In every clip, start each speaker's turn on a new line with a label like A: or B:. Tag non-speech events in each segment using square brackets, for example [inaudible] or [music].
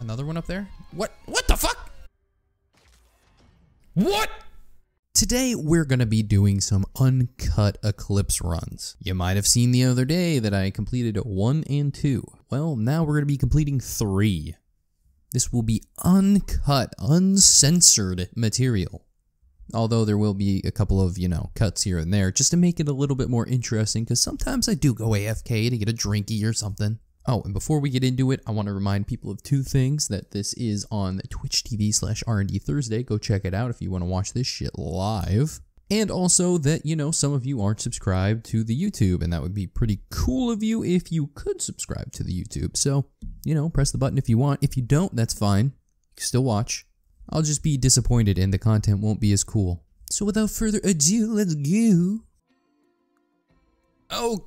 A: Another one up there? What? What the fuck? What? Today, we're going to be doing some uncut Eclipse runs. You might have seen the other day that I completed 1 and 2. Well, now we're going to be completing 3. This will be uncut, uncensored material. Although there will be a couple of, you know, cuts here and there just to make it a little bit more interesting because sometimes I do go AFK to get a drinky or something. Oh, and before we get into it, I want to remind people of two things that this is on Twitch TV slash R&D Thursday. Go check it out if you want to watch this shit live. And also that, you know, some of you aren't subscribed to the YouTube, and that would be pretty cool of you if you could subscribe to the YouTube. So, you know, press the button if you want. If you don't, that's fine. You can still watch. I'll just be disappointed and the content won't be as cool. So without further ado, let's go. Okay,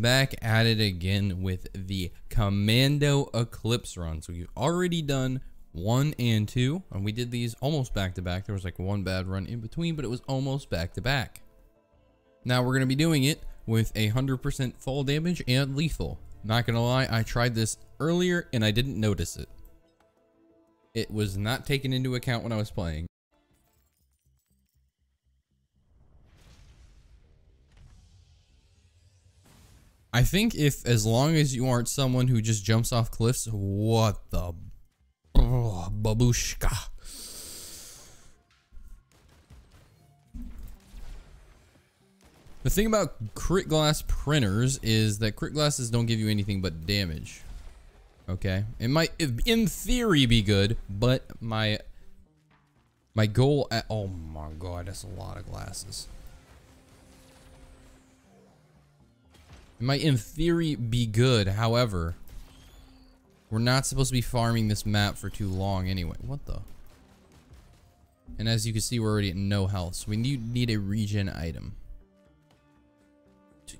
A: back at it again with the Commando Eclipse run. So we've already done one and two, and we did these almost back to back. There was like one bad run in between, but it was almost back to back. Now we're going to be doing it with a 100% fall damage and lethal. Not going to lie, I tried this earlier and I didn't notice it. It was not taken into account when I was playing. I think if, as long as you aren't someone who just jumps off cliffs, what the oh, [sighs] babushka. The thing about crit glass printers is that crit glasses don't give you anything but damage. Okay, it might, in theory, be good, but my my goal at oh my god, that's a lot of glasses. It might, in theory, be good. However, we're not supposed to be farming this map for too long anyway. What the? And as you can see, we're already at no health, so we need, need a regen item.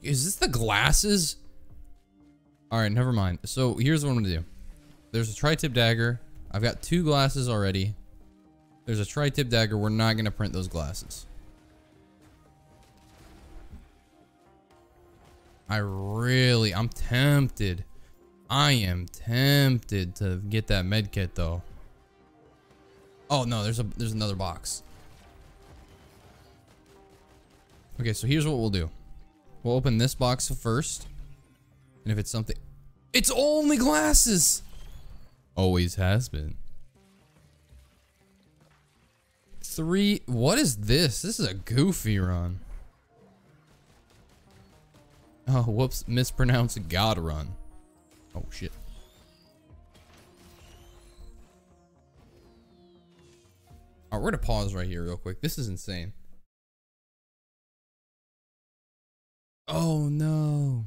A: Is this the glasses? Alright, never mind. So here's what I'm gonna do. There's a tri-tip dagger. I've got two glasses already. There's a tri-tip dagger. We're not gonna print those glasses. I really, I'm tempted. I am tempted to get that med kit though. Oh no, there's a there's another box. Okay, so here's what we'll do. We'll open this box first. And if it's something It's only glasses. Always has been. Three what is this? This is a goofy run. [laughs] Oh, whoops. Mispronounced God run. Oh, shit. Alright, we're gonna pause right here real quick. This is insane. Oh, no.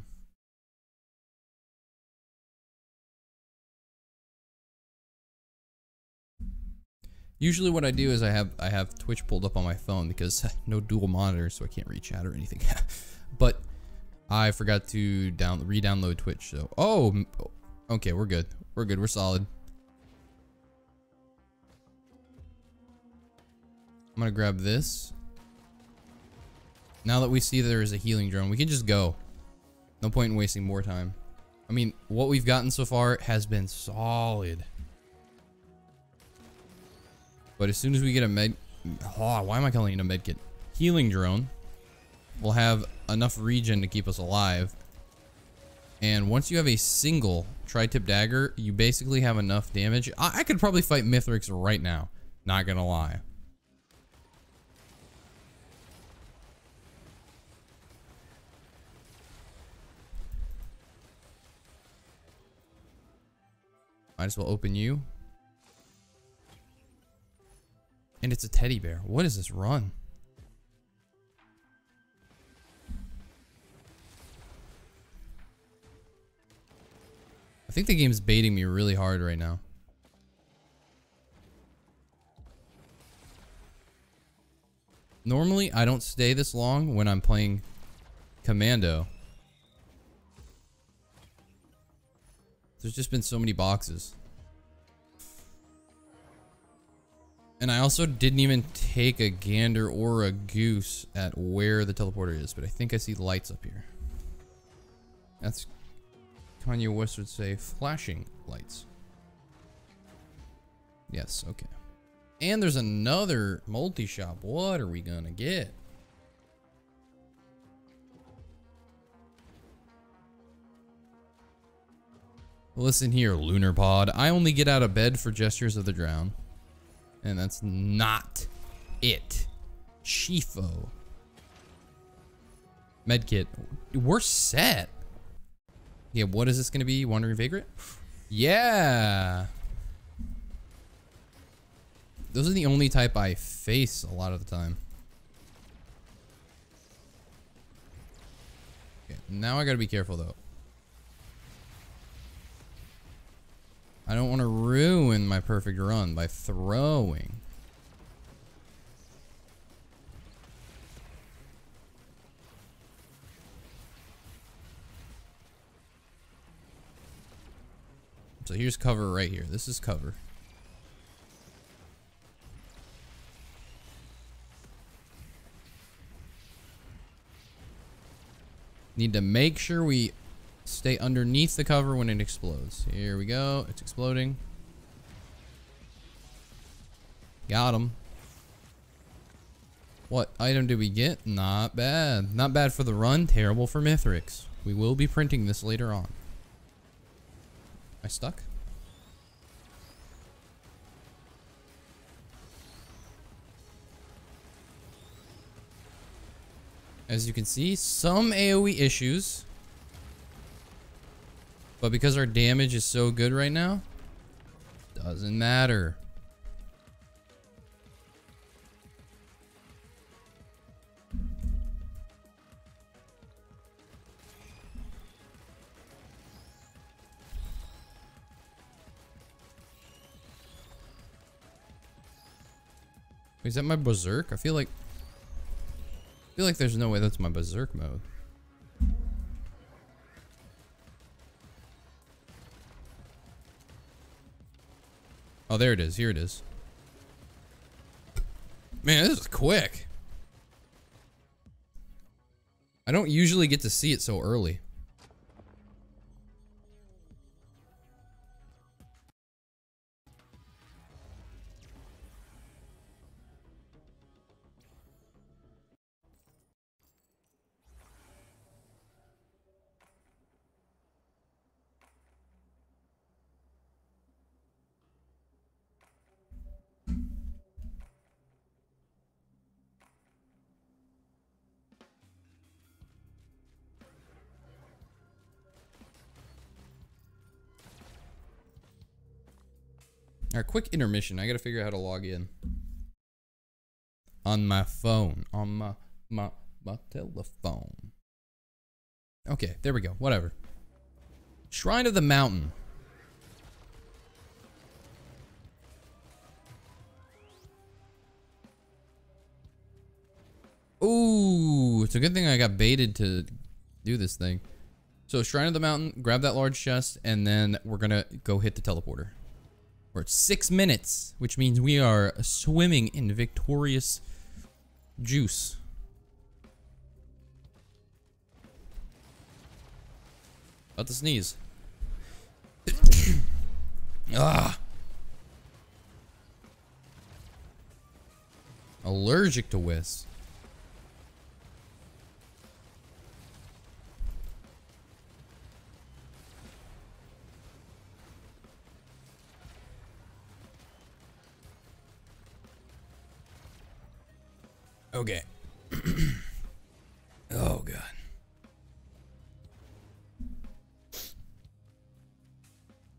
A: Usually what I do is I have I have Twitch pulled up on my phone because [laughs] no dual monitors so I can't reach out or anything. [laughs] but I forgot to down re-download Twitch. So, oh, okay, we're good. We're good. We're solid. I'm gonna grab this. Now that we see there is a healing drone, we can just go. No point in wasting more time. I mean, what we've gotten so far has been solid. But as soon as we get a med... Oh, why am I calling it a medkit? Healing drone. We'll have enough regen to keep us alive. And once you have a single tri-tip dagger, you basically have enough damage. I, I could probably fight Mithrix right now. Not gonna lie. Might as well open you. And it's a teddy bear. What is this run? I think the game's baiting me really hard right now. Normally, I don't stay this long when I'm playing Commando. There's just been so many boxes. And I also didn't even take a gander or a goose at where the teleporter is, but I think I see lights up here. That's Kanye West would say flashing lights. Yes, okay. And there's another multi-shop. What are we gonna get? Listen here, Lunar Pod. I only get out of bed for Gestures of the Drown. And that's not it. Shifo. Medkit. We're set. Yeah, what is this going to be? Wandering Vagrant? Yeah. Those are the only type I face a lot of the time. Okay, now I gotta be careful though. I don't want to ruin my perfect run by throwing. So here's cover right here. This is cover. Need to make sure we stay underneath the cover when it explodes. Here we go. It's exploding. Got him. What item did we get? Not bad. Not bad for the run. Terrible for Mithrix. We will be printing this later on. I stuck? As you can see, some AoE issues. But because our damage is so good right now, doesn't matter. Is that my berserk? I feel like I feel like there's no way that's my berserk mode. Oh, there it is. Here it is. Man, this is quick. I don't usually get to see it so early. Quick intermission. I gotta figure out how to log in. On my phone. On my, my, my telephone. Okay, there we go. Whatever. Shrine of the Mountain. Ooh, it's a good thing I got baited to do this thing. So Shrine of the Mountain, grab that large chest, and then we're gonna go hit the teleporter. We're at six minutes, which means we are swimming in victorious juice. About to sneeze. [coughs] ah. Allergic to whisk. Okay. [clears throat] oh, God.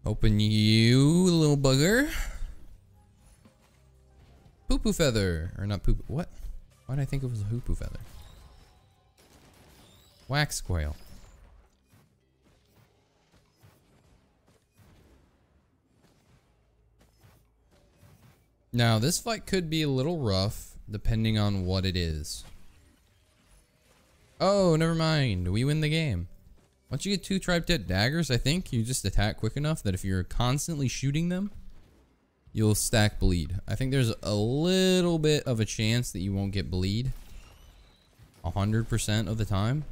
A: Open you, little bugger. Poo poo feather. Or not poo. What? Why did I think it was a Hopoo feather? Wax quail. Now, this fight could be a little rough depending on what it is. Oh, never mind. We win the game. Once you get two Tri-Tip daggers, I think you just attack quick enough that if you're constantly shooting them, you'll stack bleed. I think there's a little bit of a chance that you won't get bleed 100% of the time.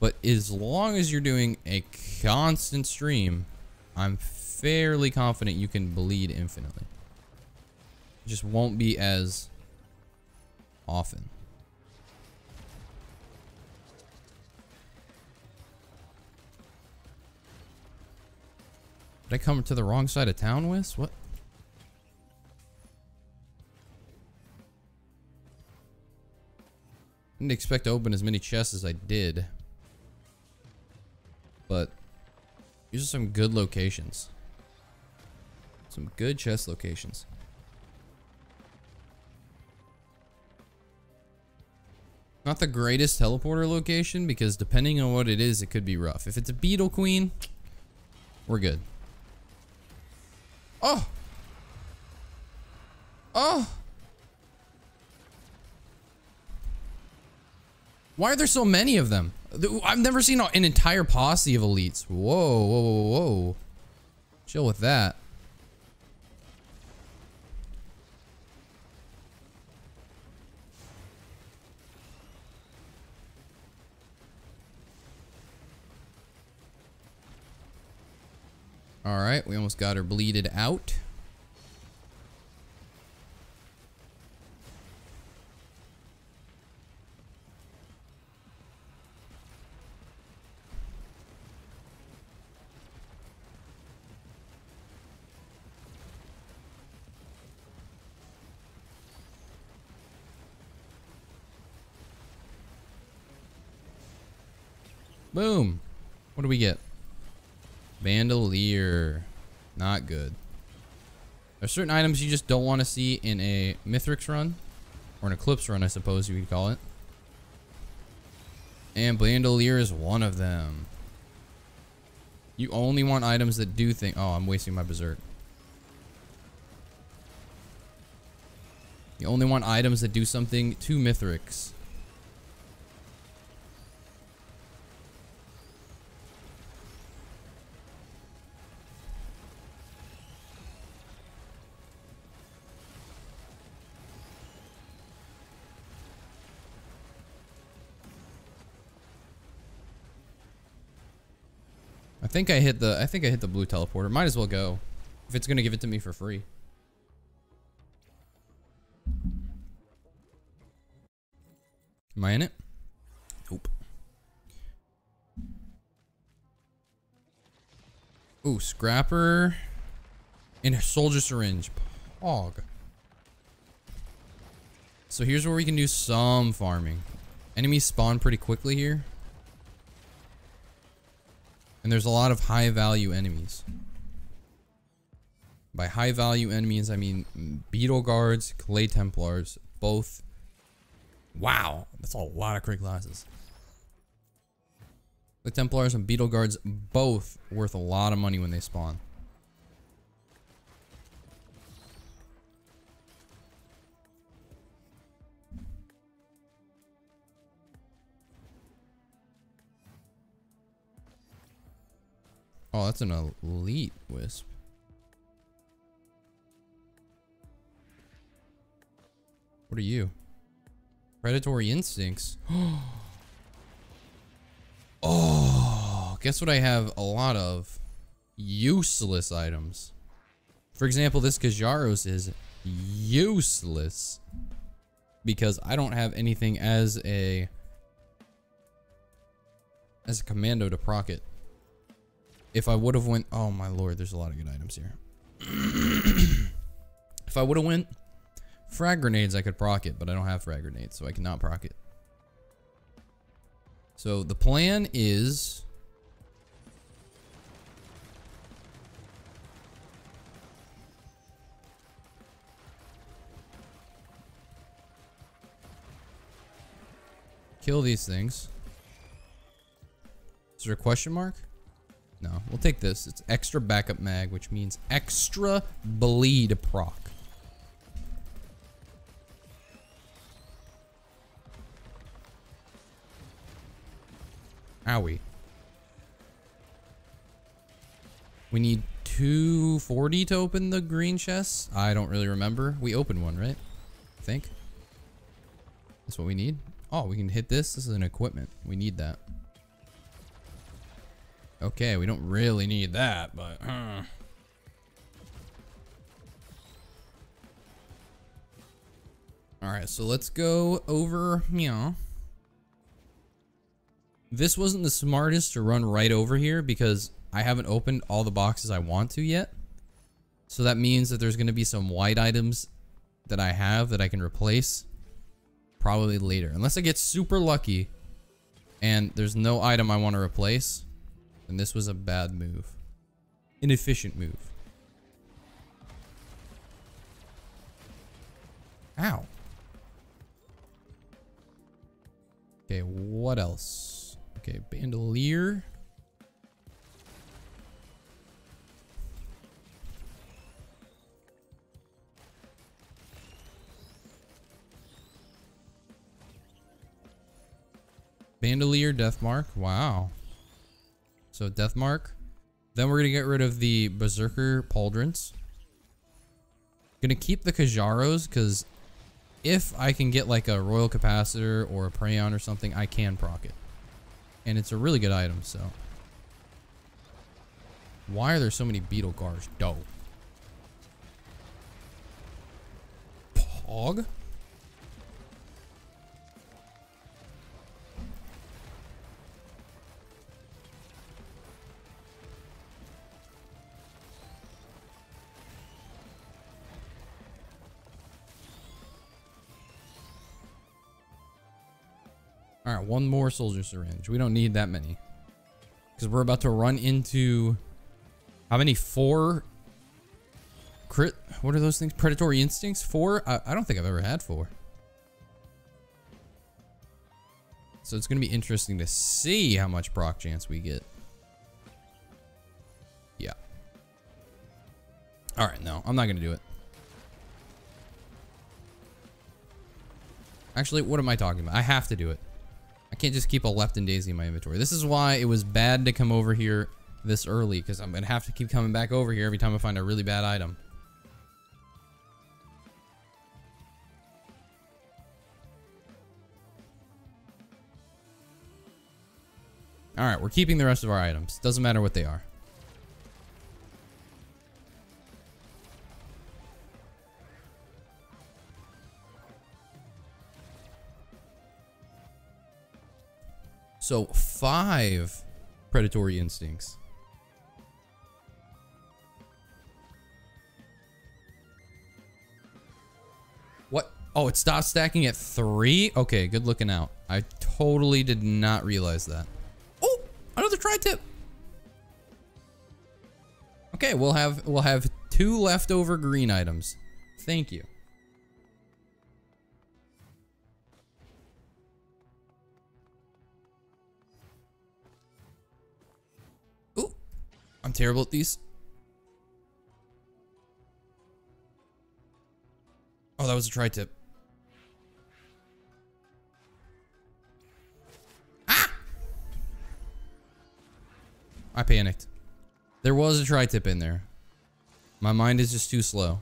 A: But as long as you're doing a constant stream, I'm fairly confident you can bleed infinitely. just won't be as often. Did I come to the wrong side of town, Wiz? What? Didn't expect to open as many chests as I did. But these are some good locations. Some good chest locations. Not the greatest teleporter location because depending on what it is, it could be rough. If it's a Beetle Queen, we're good. Oh! Oh! Why are there so many of them? I've never seen an entire posse of elites. Whoa, whoa, whoa, whoa. Chill with that. Alright, we almost got her bleeded out. Boom. What do we get? Bandolier. Not good. There's certain items you just don't want to see in a Mithrix run. Or an Eclipse run, I suppose you could call it. And Bandolier is one of them. You only want items that do things. Oh, I'm wasting my Berserk. You only want items that do something to Mithrix. Think I hit the I think I hit the blue teleporter. Might as well go. If it's gonna give it to me for free. Am I in it? Nope. Ooh, scrapper and a soldier syringe. Pog. So here's where we can do some farming. Enemies spawn pretty quickly here. And there's a lot of high value enemies. By high value enemies, I mean mm, Beetle Guards, Clay Templars, both. Wow, that's a lot of crit glasses. The Templars and Beetle Guards, both worth a lot of money when they spawn. Oh, that's an elite wisp. What are you? Predatory instincts. [gasps] oh, guess what I have a lot of? Useless items. For example, this Kjaro's is useless because I don't have anything as a as a commando to proc it. If I would have went, oh my lord, there's a lot of good items here. [coughs] if I would have went frag grenades, I could proc it, but I don't have frag grenades, so I cannot proc it. So the plan is kill these things. Is there a question mark? No, we'll take this. It's extra backup mag, which means extra bleed proc. Owie. We need 240 to open the green chest. I don't really remember. We opened one, right? I think. That's what we need. Oh, we can hit this. This is an equipment. We need that. Okay, we don't really need that, but... Uh. Alright, so let's go over yeah. This wasn't the smartest to run right over here because I haven't opened all the boxes I want to yet. So that means that there's going to be some white items that I have that I can replace probably later. Unless I get super lucky and there's no item I want to replace, then this was a bad move. Inefficient move. Ow. Okay, what else? Okay, bandolier. Bandolier, Deathmark. Wow. So Deathmark. Then we're going to get rid of the Berserker Pauldrons. Gonna keep the Kjaro's because if I can get like a Royal Capacitor or a Preon or something, I can proc it. And it's a really good item, so. Why are there so many beetle Guards? Dope. Pog? Alright, one more soldier syringe. We don't need that many. Because we're about to run into... How many? Four? Crit? What are those things? Predatory instincts? Four? I, I don't think I've ever had four. So it's going to be interesting to see how much proc chance we get. Yeah. Alright, no. I'm not going to do it. Actually, what am I talking about? I have to do it. I can't just keep a Lepton Daisy in my inventory. This is why it was bad to come over here this early, because I'm going to have to keep coming back over here every time I find a really bad item. Alright, we're keeping the rest of our items. Doesn't matter what they are. So five predatory instincts. What? Oh, it stopped stacking at three? Okay, good looking out. I totally did not realize that. Oh, another tri-tip. Okay, we'll have we'll have two leftover green items. Thank you. I'm terrible at these. Oh, that was a tri-tip. Ah! I panicked. There was a tri-tip in there. My mind is just too slow.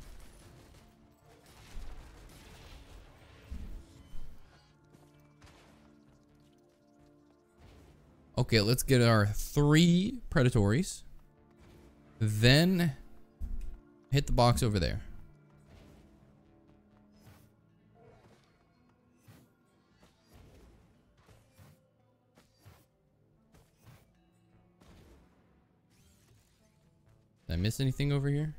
A: Okay, let's get our three predatories. Then hit the box over there. Did I miss anything over here?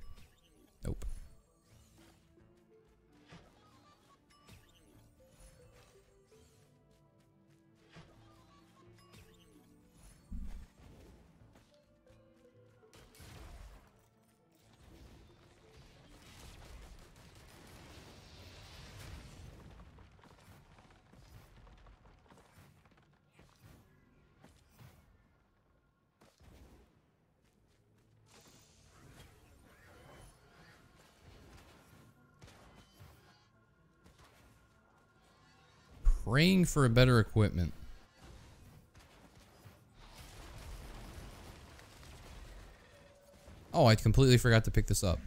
A: Praying for a better equipment. Oh, I completely forgot to pick this up.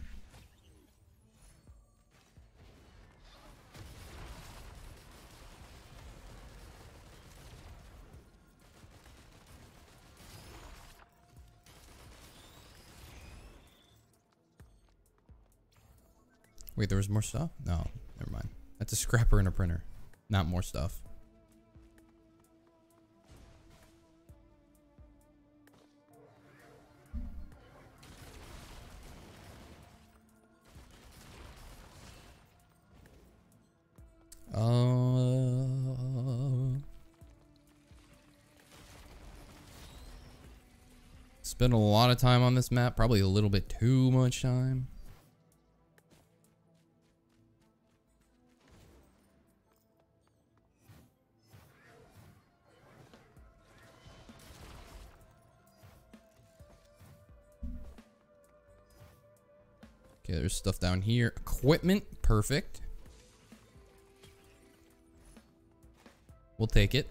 A: Wait, there was more stuff? No, never mind. That's a scrapper and a printer. Not more stuff. Uh, spent a lot of time on this map, probably a little bit too much time. There's stuff down here. Equipment, perfect. We'll take it.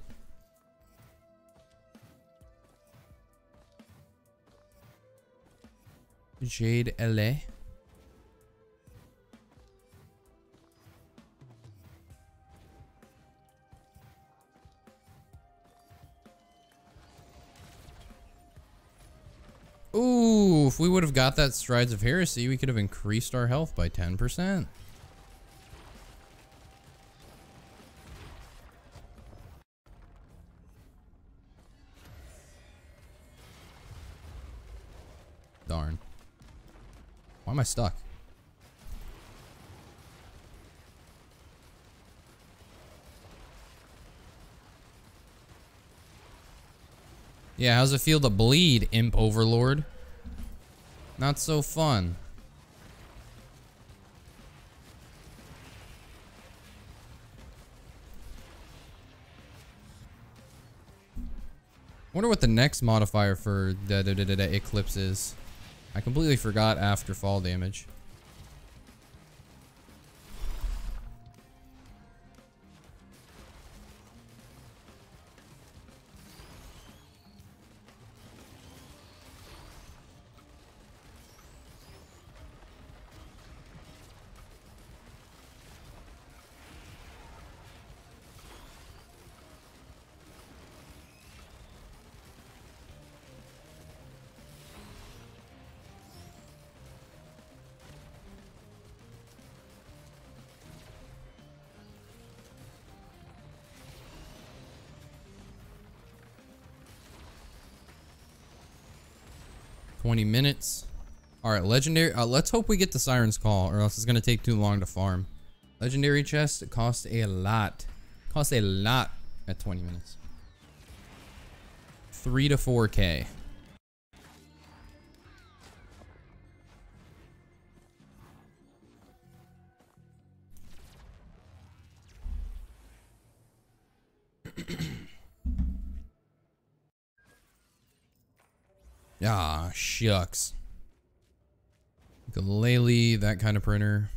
A: Jade LA. Ooh, if we would have got that Strides of Heresy, we could have increased our health by 10%. Darn. Why am I stuck? Yeah, how's it feel to bleed, Imp Overlord? Not so fun. Wonder what the next modifier for the, the, the, the Eclipse is. I completely forgot after fall damage. 20 minutes. All right, legendary. Uh, let's hope we get the Siren's Call or else it's going to take too long to farm. Legendary chest costs a lot. Costs a lot at 20 minutes. 3 to 4k. Shucks. Ukulele, that kind of printer.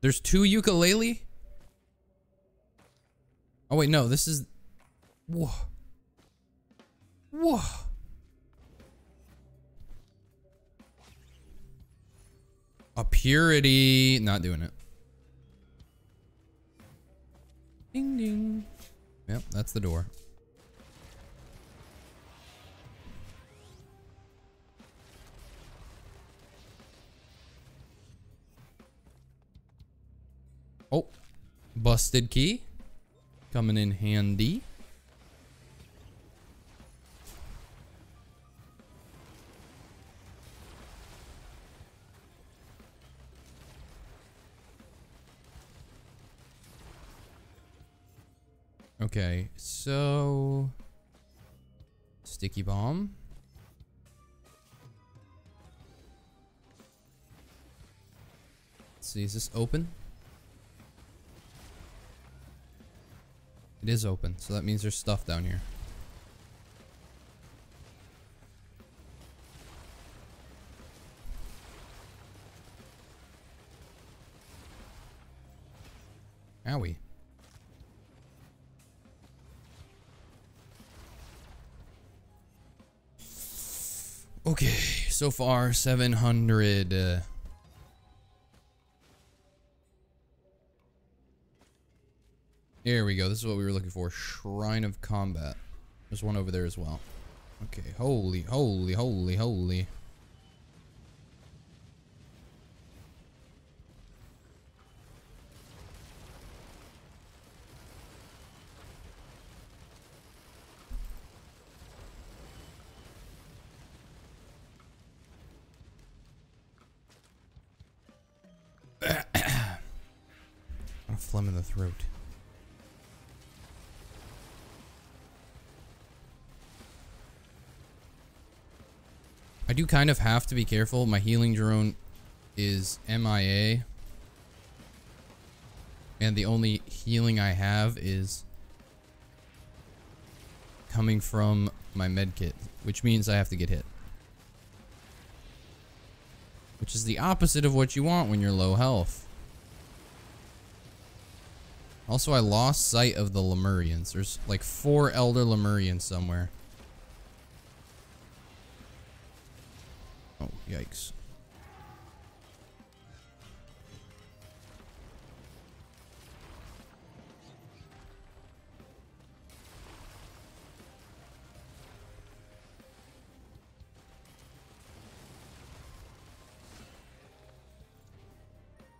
A: There's two ukulele? Oh wait, no, this is... Whoa. Whoa. A purity. Not doing it. Ding ding. Yep, that's the door. Oh, busted key. Coming in handy. Okay, so... Sticky bomb. See, is this open? It is open, so that means there's stuff down here. Owie. Okay, so far 700. Uh, Here we go. This is what we were looking for. Shrine of Combat. There's one over there as well. Okay, holy, holy, holy, holy. [coughs] phlegm in the throat. I do kind of have to be careful. My healing drone is MIA. And the only healing I have is coming from my medkit, which means I have to get hit. Which is the opposite of what you want when you're low health. Also, I lost sight of the Lemurians. There's like four Elder Lemurians somewhere. Oh, yikes.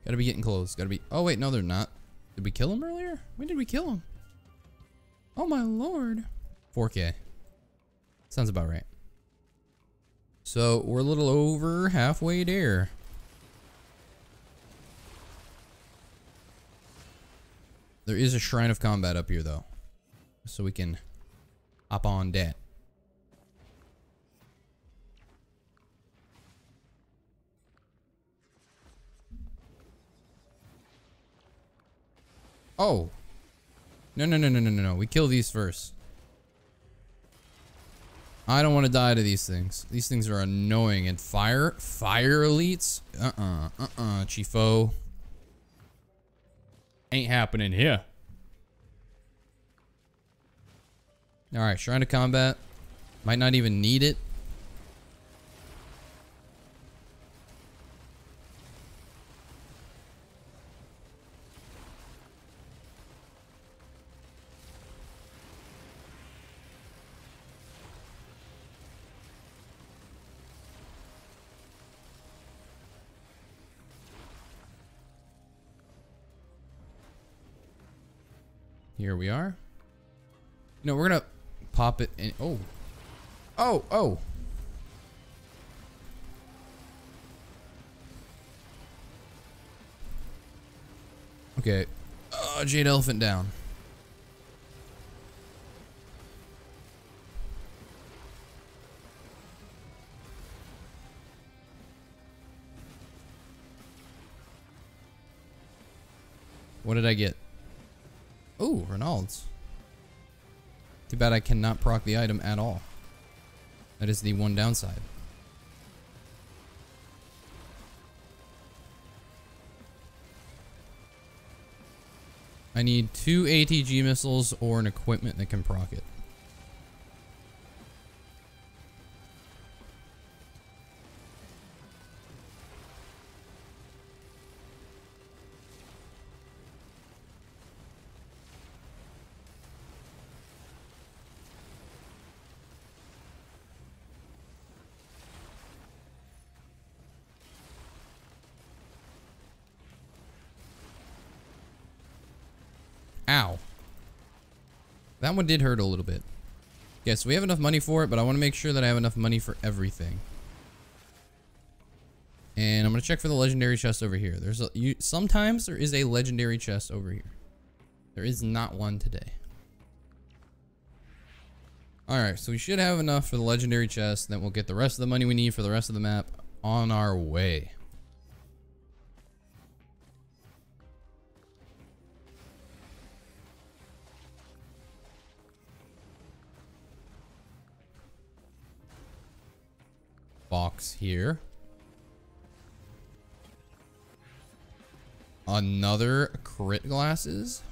A: Gotta be getting close. Gotta be. Oh, wait, no, they're not. Did we kill him earlier? When did we kill him? Oh, my lord. 4K. Sounds about right. So, we're a little over halfway there. There is a Shrine of Combat up here, though. So we can hop on that. Oh. No, no, no, no, no, no, no. We kill these first. I don't want to die to these things. These things are annoying. And fire? Fire elites? Uh-uh. Uh-uh, Chiefo. Ain't happening here. Alright, Shrine of Combat. Might not even need it. Here we are. No, we're gonna pop it in. Oh. Oh, oh. Okay. Uh, Jade Elephant down. What did I get? Oh, Runald's. Too bad I cannot proc the item at all. That is the one downside. I need two ATG missiles or an equipment that can proc it. That one did hurt a little bit. Yes, we have enough money for it, but I want to make sure that I have enough money for everything. And I'm going to check for the legendary chest over here. There's a, you, sometimes there is a legendary chest over here. There is not one today. Alright, so we should have enough for the legendary chest. Then we'll get the rest of the money we need for the rest of the map on our way. Box here. Another crit glasses.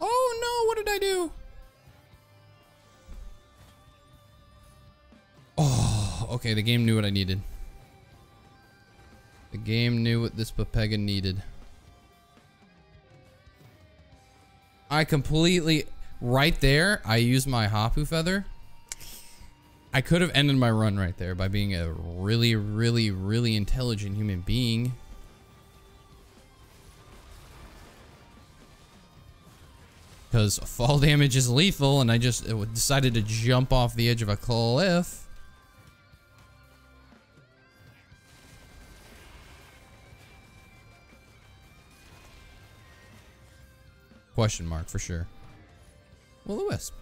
A: Oh no, what did I do? Oh, okay, the game knew what I needed. The game knew what this Papega needed. I completely, right there, I used my Hopoo Feather I could have ended my run right there by being a really, really, really intelligent human being. Because fall damage is lethal and I just uh, decided to jump off the edge of a cliff. Question mark for sure. Will the wisp.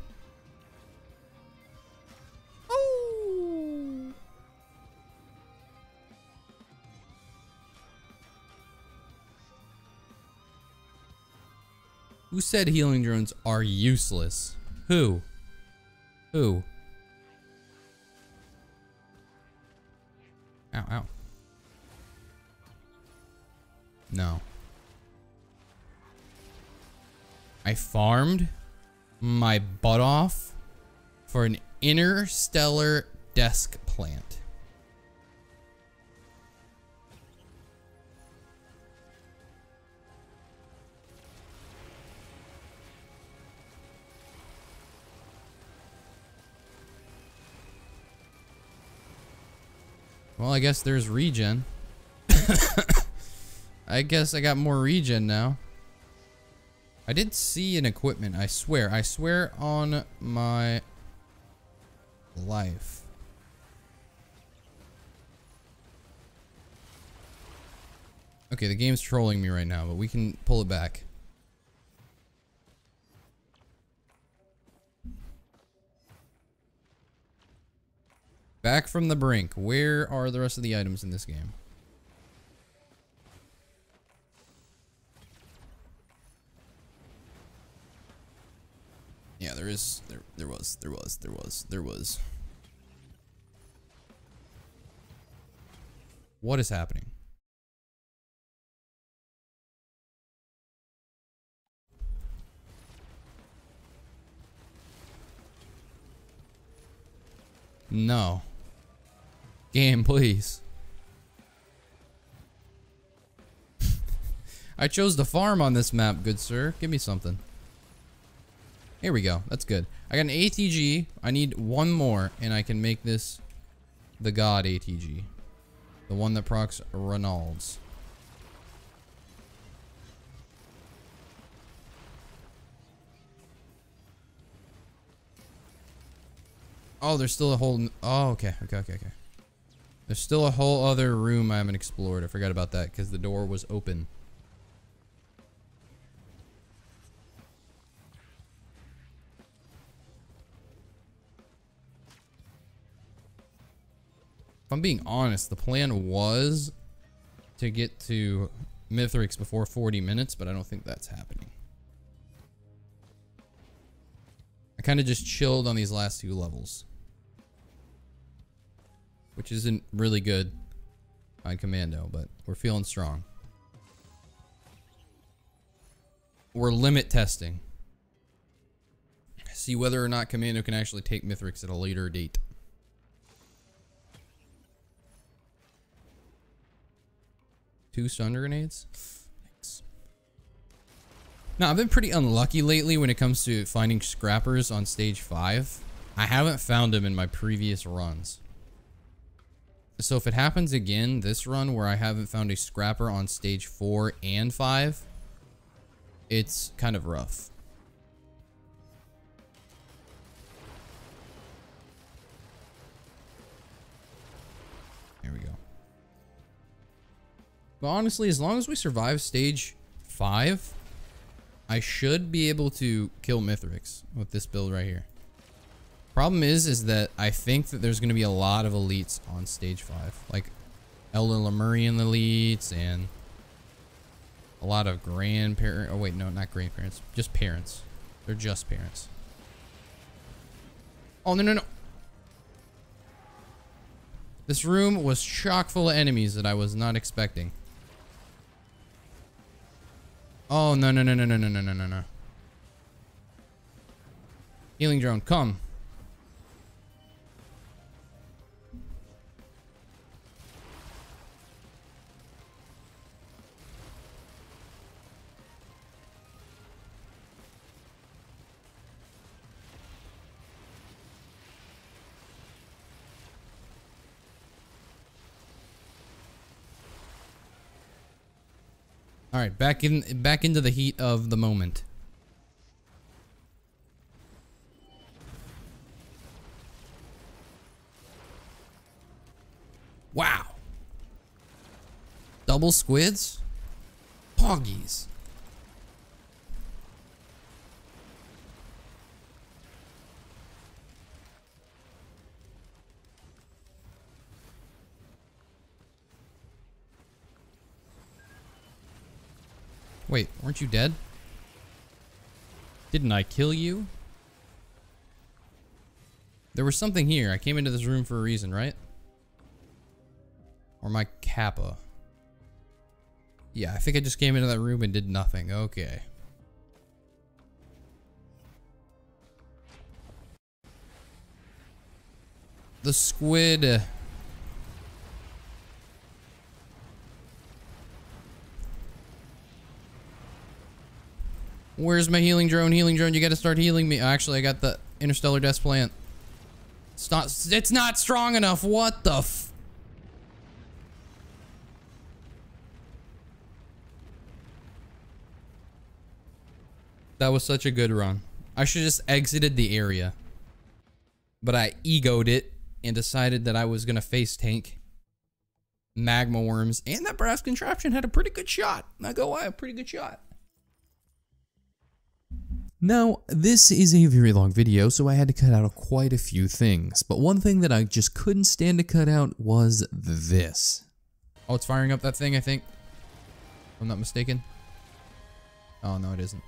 A: Who said healing drones are useless? Who? Who? Ow, ow. No. I farmed my butt off for an interstellar desk plant. Well, I guess there's regen. [coughs] I guess I got more regen now. I did see an equipment, I swear. I swear on my life. Okay, the game's trolling me right now, but we can pull it back. Back from the brink. Where are the rest of the items in this game? Yeah, there is. There, there was. There was. There was. There was. What is happening? No. Game, please. [laughs] I chose the farm on this map, good sir. Give me something. Here we go. That's good. I got an ATG. I need one more, and I can make this the God ATG. The one that procs Runald's. Oh, there's still a whole... Oh, okay. Okay, okay, okay. There's still a whole other room I haven't explored. I forgot about that because the door was open. If I'm being honest, the plan was to get to Mithrix before 40 minutes, but I don't think that's happening. I kind of just chilled on these last two levels. Which isn't really good on Commando, but we're feeling strong. We're limit testing. See whether or not Commando can actually take Mithrix at a later date. Two stun grenades? Thanks. Now, I've been pretty unlucky lately when it comes to finding scrappers on stage 5. I haven't found them in my previous runs. So if it happens again this run where I haven't found a scrapper on stage 4 and 5, it's kind of rough. There we go. But honestly, as long as we survive stage 5, I should be able to kill Mithrix with this build right here. Problem is, is that I think that there's going to be a lot of elites on stage 5. Like Elder Lemurian elites and a lot of grandparents. Oh wait, no, not grandparents. Just parents. They're just parents. Oh, no, no, no. This room was chock full of enemies that I was not expecting. Oh, no, no, no, no, no, no, no, no, no. Healing drone, come. All right, back in back into the heat of the moment. Wow. Double squids? Poggies. Wait, weren't you dead? Didn't I kill you? There was something here. I came into this room for a reason, right? Or my kappa. Yeah, I think I just came into that room and did nothing. Okay. The squid. Where's my healing drone? Healing drone, you gotta start healing me. Actually, I got the interstellar desk plant. It's not, it's not strong enough. What the f- That was such a good run. I should just exited the area. But I egoed it and decided that I was gonna face tank magma worms and that brass contraption had a pretty good shot. Not go a pretty good shot. Now, this is a very long video, so I had to cut out quite a few things, but one thing that I just couldn't stand to cut out was this. Oh, it's firing up that thing, I think. I'm not mistaken. Oh, no, it isn't.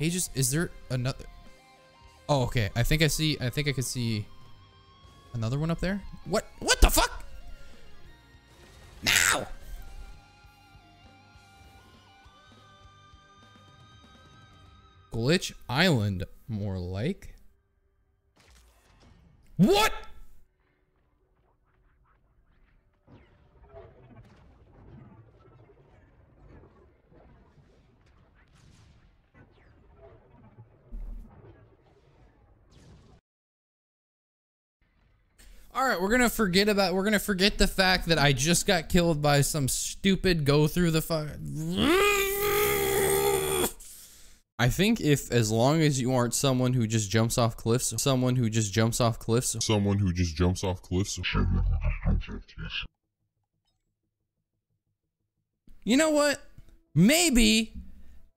A: Hey, just, is there another? Oh, okay. I think I see, I think I could see another one up there. What, what the fuck? Now! Glitch Island, more like. What? All right, we're gonna forget about. We're gonna forget the fact that I just got killed by some stupid go through the fire. I think if as long as you aren't someone who just jumps off cliffs, someone who just jumps off cliffs,
B: someone who just jumps off cliffs.
A: You know what? Maybe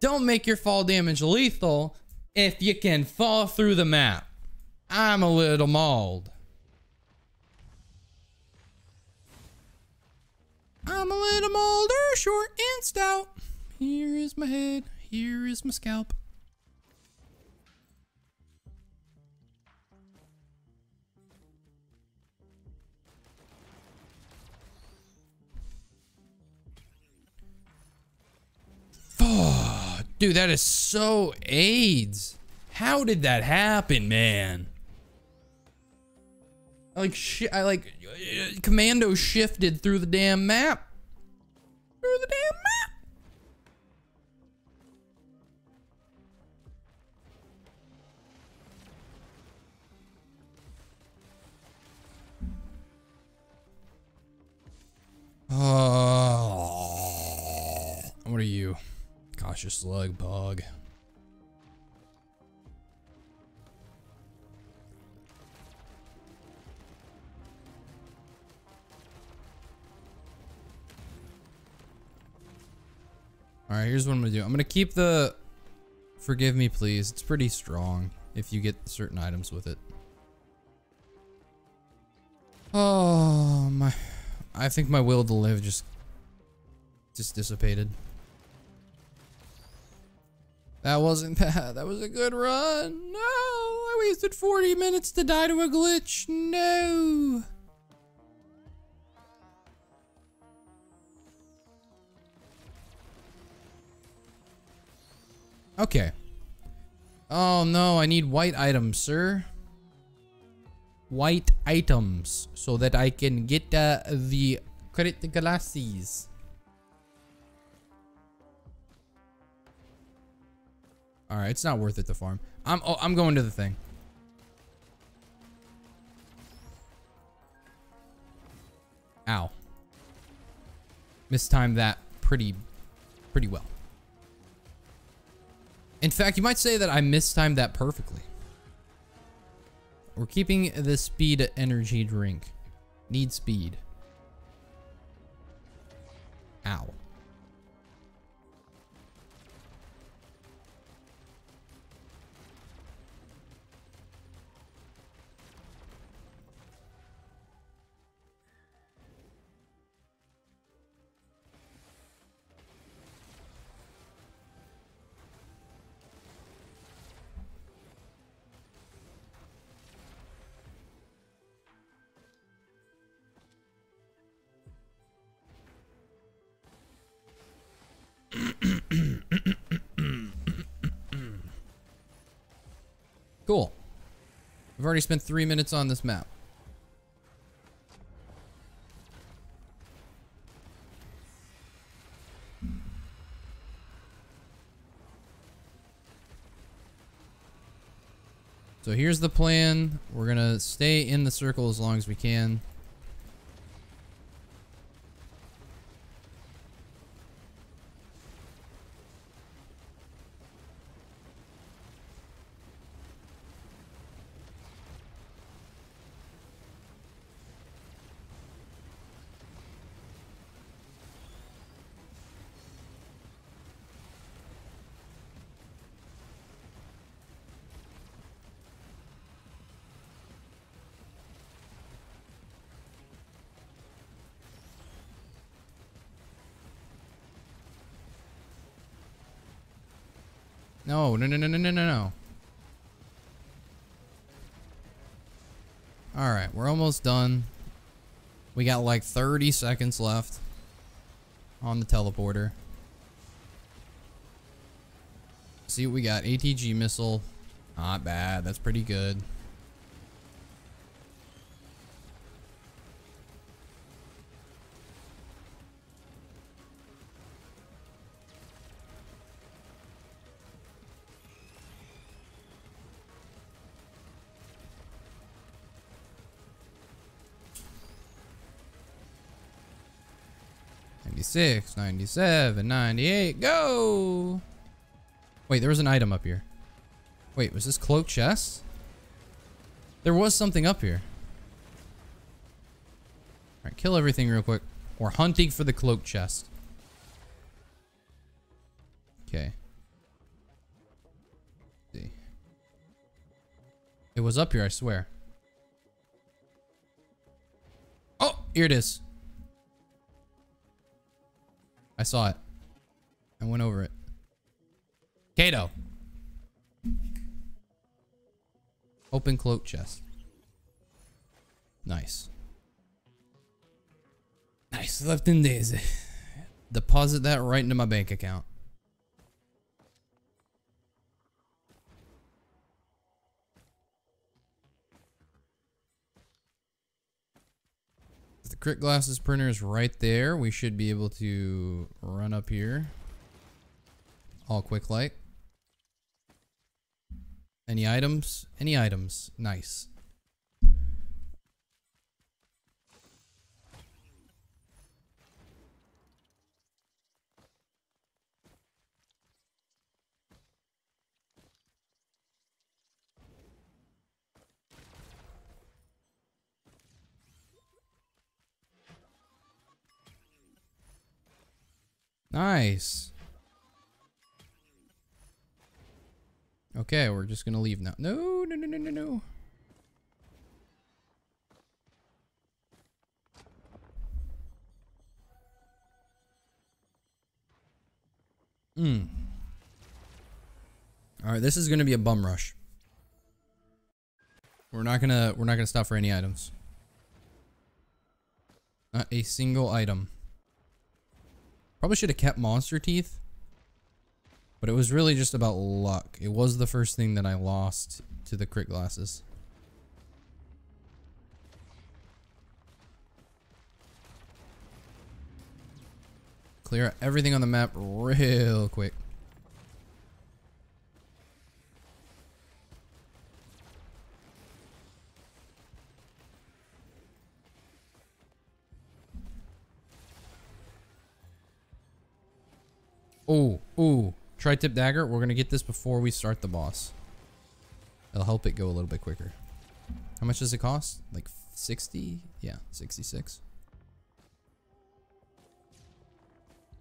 A: don't make your fall damage lethal if you can fall through the map. I'm a little mauled. I'm a little mauled, short and stout. Here is my head. Here is my scalp. Oh, dude, that is so AIDS. How did that happen, man? Like I like uh, commando shifted through the damn map. Through the damn map. Oh, what are you? Cautious slug bug. Alright, here's what I'm gonna do. I'm gonna keep the Forgive me, please. It's pretty strong if you get certain items with it. Oh, my... I think my will to live just... just dissipated. That wasn't [laughs] bad. That was a good run. No! I wasted 40 minutes to die to a glitch. No! Okay. Oh no, I need white items, sir. White items so that I can get uh, the crit glasses. All right, it's not worth it to farm. I'm oh, I'm going to the thing. Ow. Mistimed that pretty pretty well. In fact, you might say that I mistimed that perfectly. We're keeping the speed energy drink. Need speed. Ow. Already spent three minutes on this map. So here's the plan. We're going to stay in the circle as long as we can. No, no, no, no, no, no, no. Alright, we're almost done. We got like 30 seconds left on the teleporter. See what we got. ATG missile. Not bad. That's pretty good. Ninety-six, ninety-seven, ninety-eight, go! Wait, there was an item up here. Wait, was this cloak chest? There was something up here. Alright, kill everything real quick. We're hunting for the cloak chest. Okay. see. It was up here, I swear. Oh, here it is. I saw it. I went over it. Kato. Open cloak chest. Nice. Nice. Lepton Daisy. Deposit that right into my bank account. The crit glasses printer is right there. We should be able to run up here. All quick light. Any items? Any items? Nice. Nice. Okay, we're just gonna leave now. No, no, no, no, no, no. Hmm. All right, this is gonna be a bum rush. We're not gonna we're not gonna stop for any items. Not a single item. Probably should have kept monster teeth. But it was really just about luck. It was the first thing that I lost to the crit glasses. Clear everything on the map real quick. Oh, ooh. Tri-tip dagger. We're going to get this before we start the boss. It'll help it go a little bit quicker. How much does it cost? Like 60? Yeah, 66.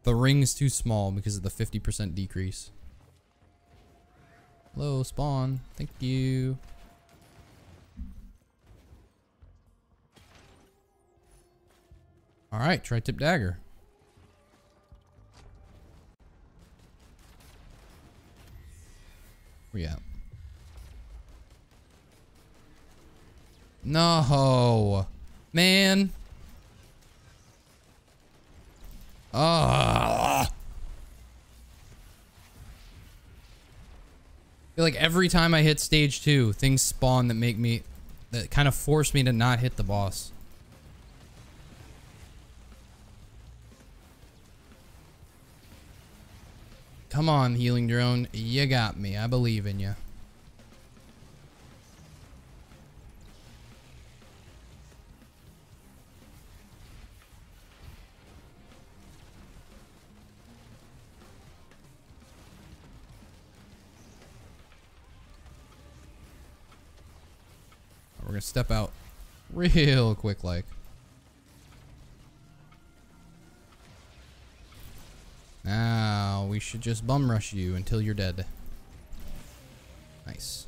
A: The ring's too small because of the 50% decrease. Hello, spawn. Thank you. Alright, tri-tip dagger. At? No. Man. Ah. Feel like every time I hit stage two, things spawn that make me... that kind of force me to not hit the boss. Come on, healing drone. You got me. I believe in you. We're gonna step out real quick like. Now, we should just bum rush you until you're dead. Nice.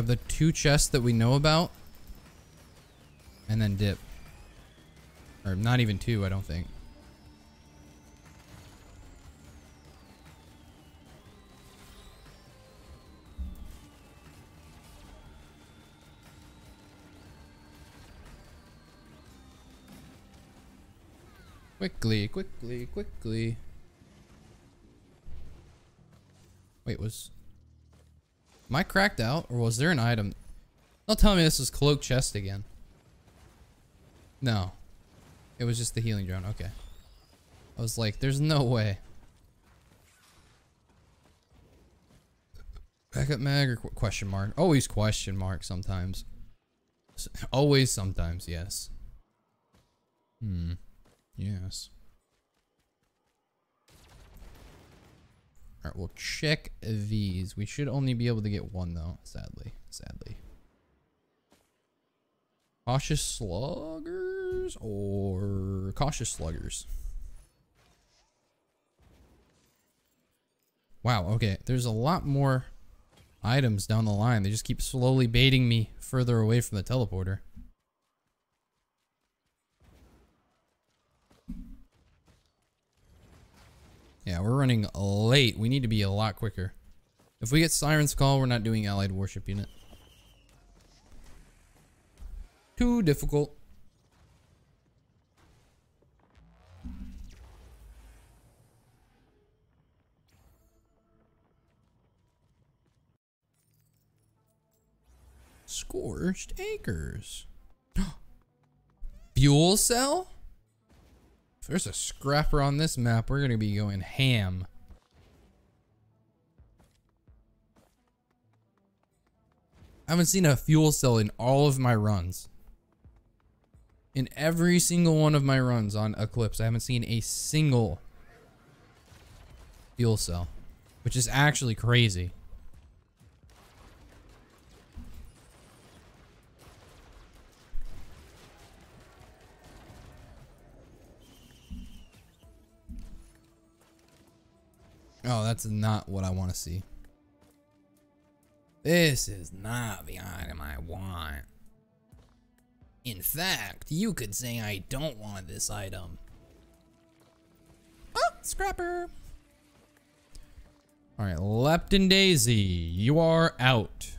A: Grab the two chests that we know about. And then dip. Or not even two, I don't think. Quickly, quickly, quickly. Wait, was... Am I cracked out, or was there an item? Don't tell me this is cloak chest again. No. It was just the healing drone. Okay. I was like, there's no way. Backup mag or qu question mark? Always question mark sometimes. Always sometimes, yes. Hmm. Yes. Alright, we'll check these. We should only be able to get one though, sadly. Sadly. Cautious sluggers or cautious sluggers? Wow, okay. There's a lot more items down the line. They just keep slowly baiting me further away from the teleporter. Yeah, we're running late. We need to be a lot quicker. If we get Siren's Call, we're not doing Allied Warship Unit. Too difficult. Scorched Acres. [gasps] Fuel cell? There's a scrapper on this map, we're going to be going ham. I haven't seen a fuel cell in all of my runs. In every single one of my runs on Eclipse, I haven't seen a single fuel cell, which is actually crazy. Oh, that's not what I want to see. This is not the item I want. In fact, you could say I don't want this item. Oh, scrapper. All right, Lepton Daisy, you are out.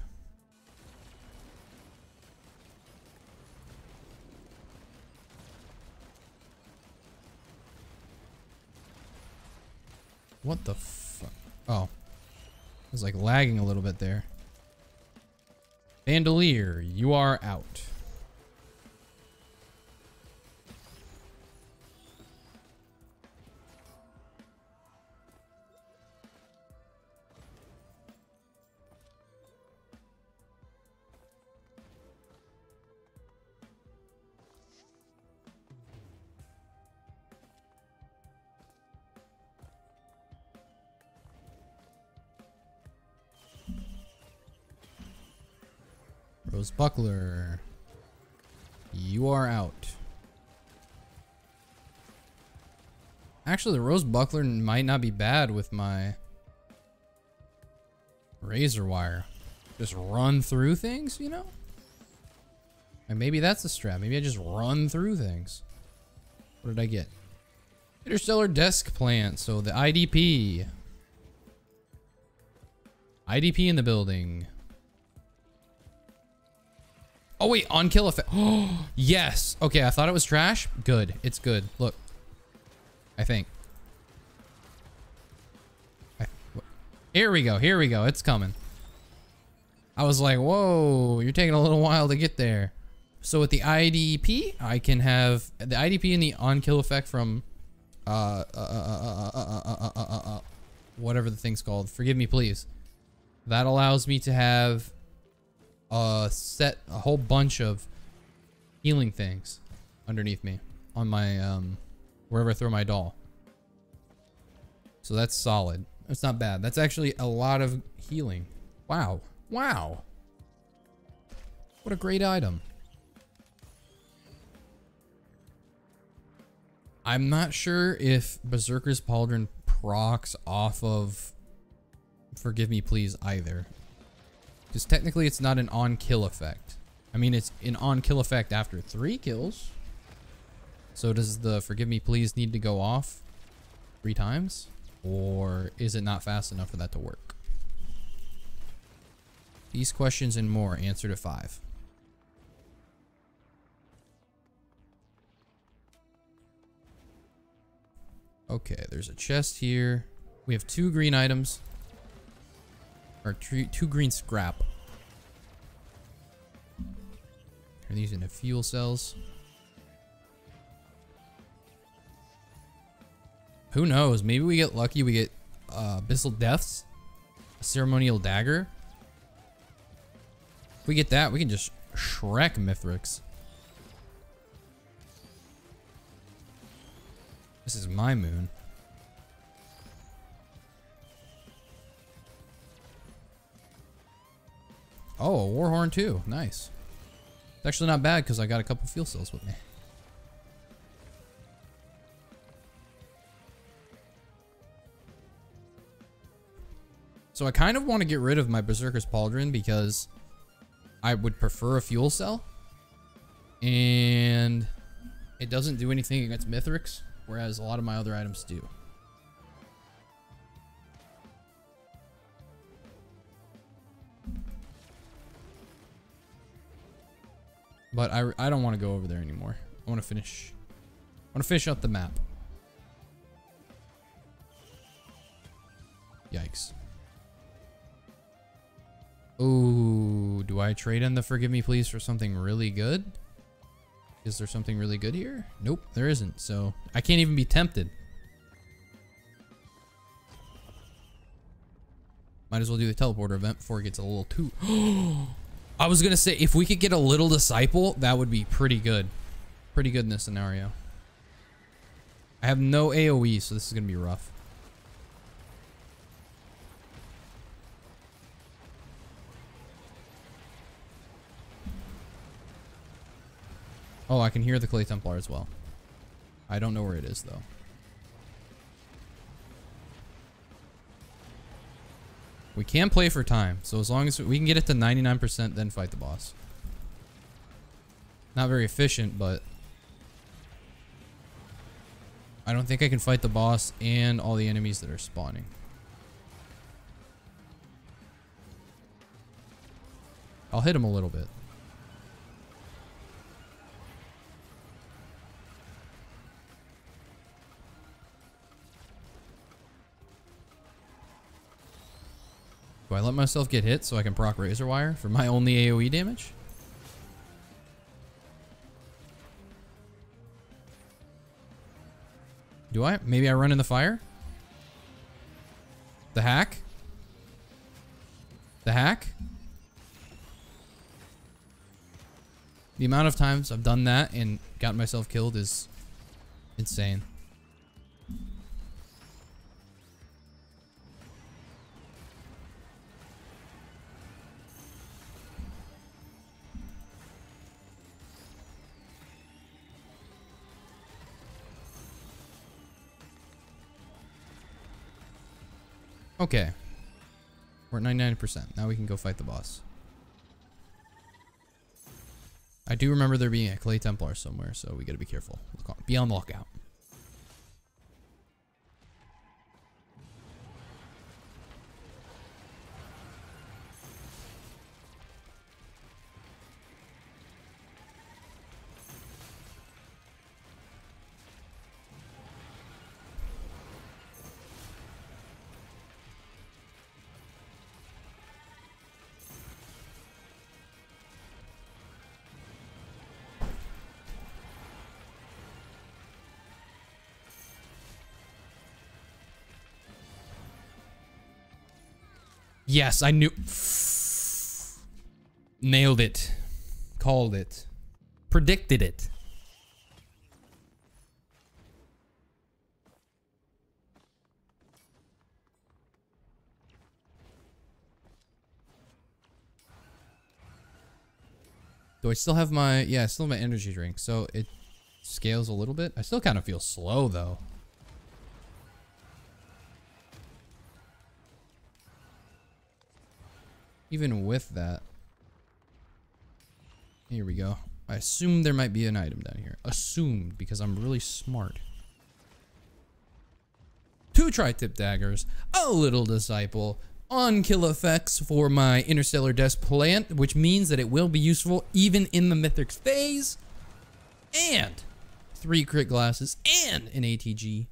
A: What the fuck? Oh. I was like lagging a little bit there. Bandolier, you are out. Rose Buckler. You are out. Actually, the Rose Buckler might not be bad with my razor wire. Just run through things, you know? And maybe that's the strat. Maybe I just run through things. What did I get? Interstellar desk plant. So the IDP. IDP in the building. Oh wait, on kill effect. Oh yes. Okay, I thought it was trash. Good. It's good. Look. I think. I, here we go. Here we go. It's coming. I was like, whoa, you're taking a little while to get there. So with the IDP, I can have the IDP and the on kill effect from uh, uh, whatever the thing's called. Forgive me, please. That allows me to have a set, a whole bunch of healing things underneath me on my, um, wherever I throw my doll. So that's solid. That's not bad. That's actually a lot of healing. Wow. Wow. What a great item. I'm not sure if Berserker's Pauldron procs off of Forgive Me Please either. Because technically it's not an on-kill effect. I mean, it's an on-kill effect after three kills. So does the Forgive Me Please need to go off three times? Or is it not fast enough for that to work? These questions and more answered at 5. Okay, there's a chest here. We have two green items. Or two, two green scrap. Turn these into fuel cells? Who knows? Maybe we get lucky. We get uh, Abyssal Depths. A ceremonial dagger. If we get that, we can just Shrek Mithrix. This is my moon. Oh, a Warhorn too. Nice. It's actually not bad because I got a couple fuel cells with me. So I kind of want to get rid of my Berserker's Pauldron because I would prefer a fuel cell. And it doesn't do anything against Mithrix, whereas a lot of my other items do. But I, I don't want to go over there anymore. I want to finish. I want to finish up the map. Yikes. Ooh, do I trade in the Forgive Me Please for something really good? Is there something really good here? Nope, there isn't. So I can't even be tempted. Might as well do the teleporter event before it gets a little too... [gasps] [gasps] [laughs] I was going to say, if we could get a little disciple, that would be pretty good. Pretty good in this scenario. I have no AoE, so this is going to be rough. Oh, I can hear the Clay Templar as well. I don't know where it is, though. We can play for time, so as long as we can get it to 99%, then fight the boss. Not very efficient, but... I don't think I can fight the boss and all the enemies that are spawning. I'll hit him a little bit. Do I let myself get hit so I can proc Razor Wire for my only AoE damage? Do I? Maybe I run in the fire? The hack? The hack? The amount of times I've done that and got myself killed is insane. Okay. We're at 99%. Now we can go fight the boss. I do remember there being a Clay Templar somewhere, so we gotta be careful. Be on the lookout. Yes, I knew. Nailed it. Called it. Predicted it. Do I still have my... Yeah, I still have my energy drink. So it scales a little bit. I still kind of feel slow, though. Even with that. Here we go. I assume there might be an item down here. Assumed, because I'm really smart. Two tri-tip daggers, a little disciple, on kill effects for my interstellar desk plant, which means that it will be useful even in the mythic phase, and three crit glasses and an ATG.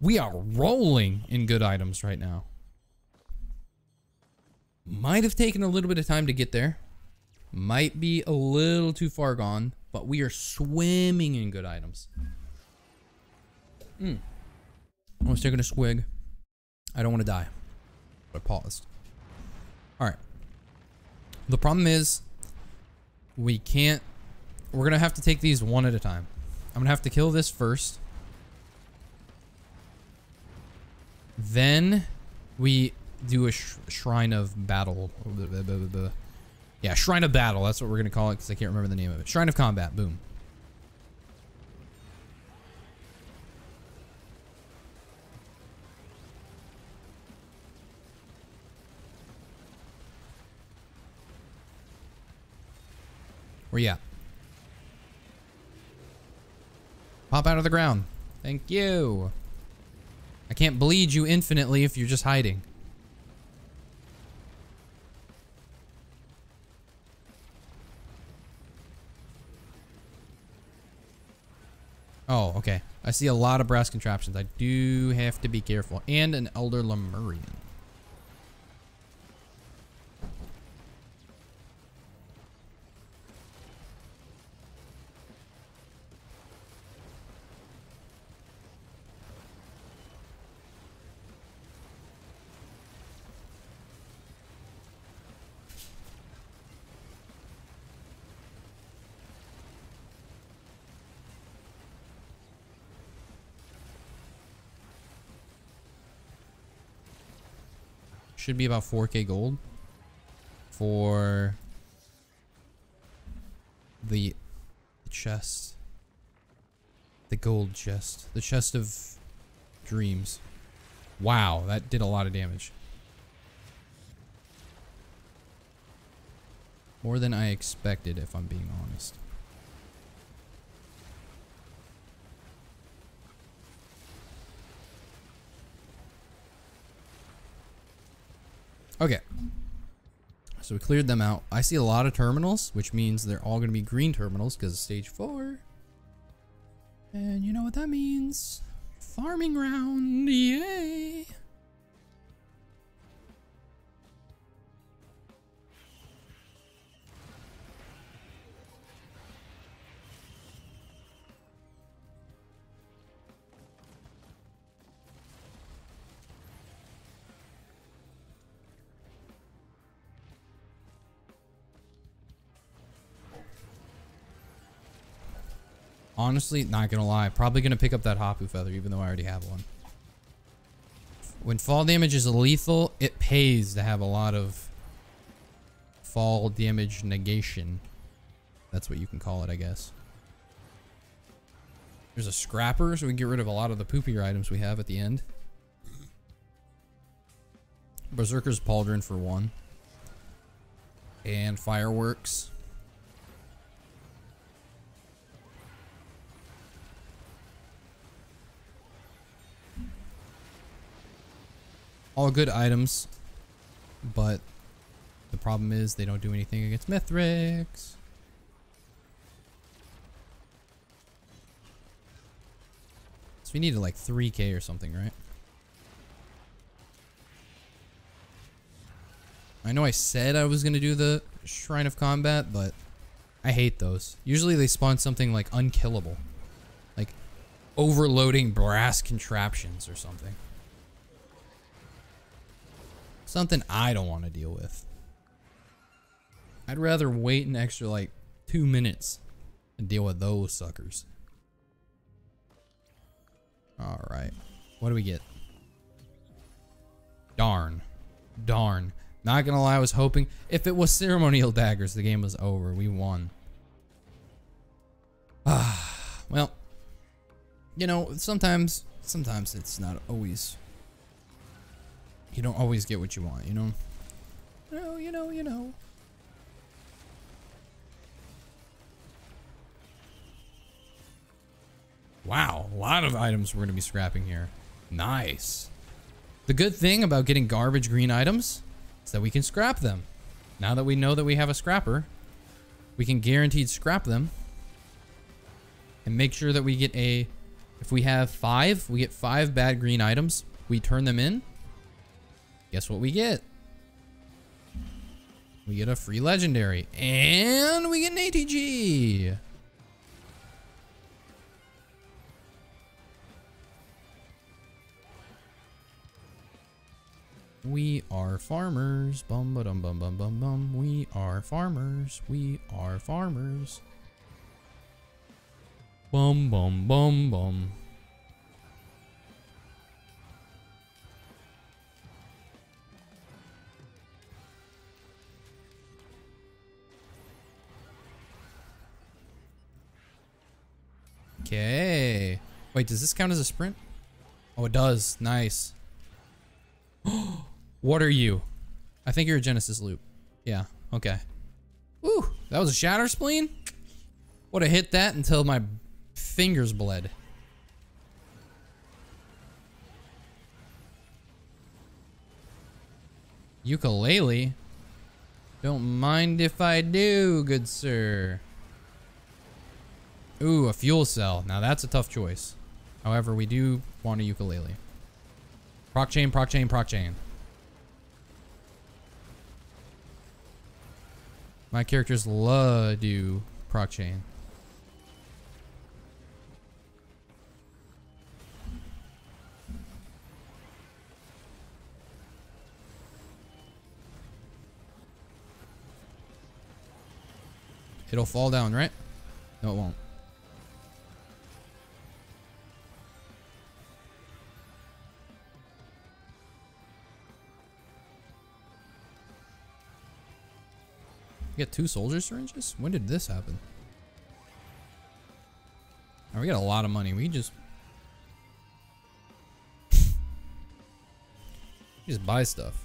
A: We are rolling in good items right now. Might have taken a little bit of time to get there. Might be a little too far gone, but we are swimming in good items. Hmm. I was taking a swig. I don't want to die. I paused. Alright. The problem is, we can't... We're going to have to take these one at a time. I'm going to have to kill this first. Then, we do a sh Shrine of Battle. Yeah, Shrine of Battle. That's what we're to call it because I can't remember the name of it. Shrine of Combat. Boom. Where you at? Pop out of the ground. Thank you. I can't bleed you infinitely if you're just hiding. Oh, okay. I see a lot of brass contraptions. I do have to be careful. And an Elder Lemurian. Should be about 4k gold for the chest. The gold chest. The chest of dreams. Wow, that did a lot of damage. More than I expected, if I'm being honest. Okay. So we cleared them out. I see a lot of terminals, which means they're all going to be green terminals because stage four. And you know what that means. Farming ground, yay! Honestly, not gonna lie. Probably gonna pick up that Hopoo Feather, even though I already have one. When fall damage is lethal, it pays to have a lot of fall damage negation. That's what you can call it, I guess. There's a scrapper, so we can get rid of a lot of the poopier items we have at the end. Berserker's Pauldron for one. And fireworks. All good items, but the problem is they don't do anything against Mithrix. So we needed like 3k or something, right? I know I said I was going to do the Shrine of Combat, but I hate those. Usually they spawn something like unkillable. Like overloading brass contraptions or something. Something I don't want to deal with. I'd rather wait an extra like two minutes and deal with those suckers. Alright. What do we get? Darn. Darn. Not gonna lie, I was hoping if it was ceremonial daggers, the game was over. We won. Ah, [sighs] well, you know, sometimes, sometimes it's not always. You don't always get what you want, you know. No, you know, you know. Wow, a lot of items we're gonna be scrapping here. Nice. The good thing about getting garbage green items is that we can scrap them. Now that we know that we have a scrapper, we can guaranteed scrap them and make sure that we get a, if we have five, we get five bad green items, we turn them in, guess what we get? We get a free legendary and we get an ATG. We are farmers. Bum ba dum bum bum bum bum. We are farmers. We are farmers. Bum bum bum bum. Okay. Wait, does this count as a sprint? Oh, it does. Nice. [gasps] what are you? I think you're a Genesis loop. Yeah, okay. Ooh, that was a shatter spleen? Would have hit that until my fingers bled. Ukulele? Don't mind if I do, good sir. Ooh, a fuel cell. Now that's a tough choice. However, we do want a ukulele. Proc chain, proc chain, proc chain. My characters love do proc chain. It'll fall down, right? No, it won't. We got two soldier syringes? When did this happen? We got a lot of money. We just... [laughs] just buy stuff.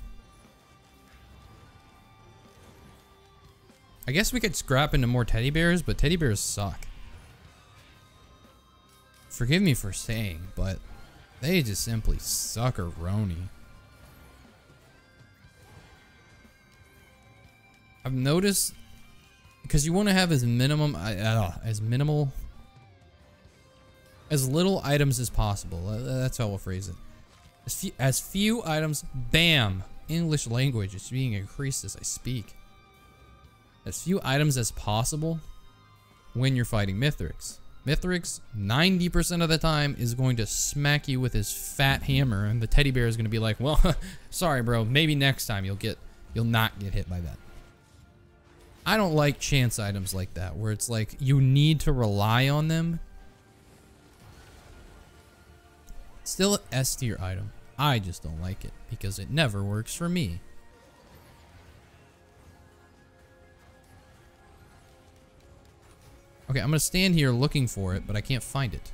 A: I guess we could scrap into more teddy bears, but teddy bears suck. Forgive me for saying, but they just simply suck a roni. I've noticed because you want to have as minimum uh, as minimal as little items as possible. That's how we'll phrase it. As few, as few items, bam, English language is being increased as I speak. As few items as possible when you're fighting Mithrix. Mithrix, 90% of the time, is going to smack you with his fat hammer, and the teddy bear is going to be like, well, [laughs] sorry, bro, maybe next time you'll get, you'll not get hit by that. I don't like chance items like that, where it's like you need to rely on them. Still an S tier item. I just don't like it because it never works for me. Okay, I'm gonna stand here looking for it, but I can't find it.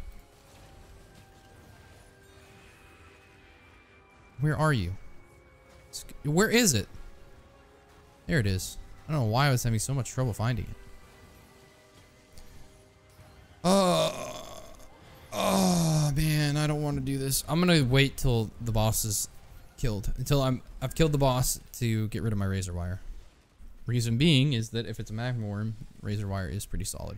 A: Where are you? Where is it? There it is. I don't know why I was having so much trouble finding it. Oh, oh man, I don't want to do this. I'm gonna wait till the boss is killed. Until I'm I've killed the boss to get rid of my razor wire. Reason being is that if it's a magma worm, razor wire is pretty solid.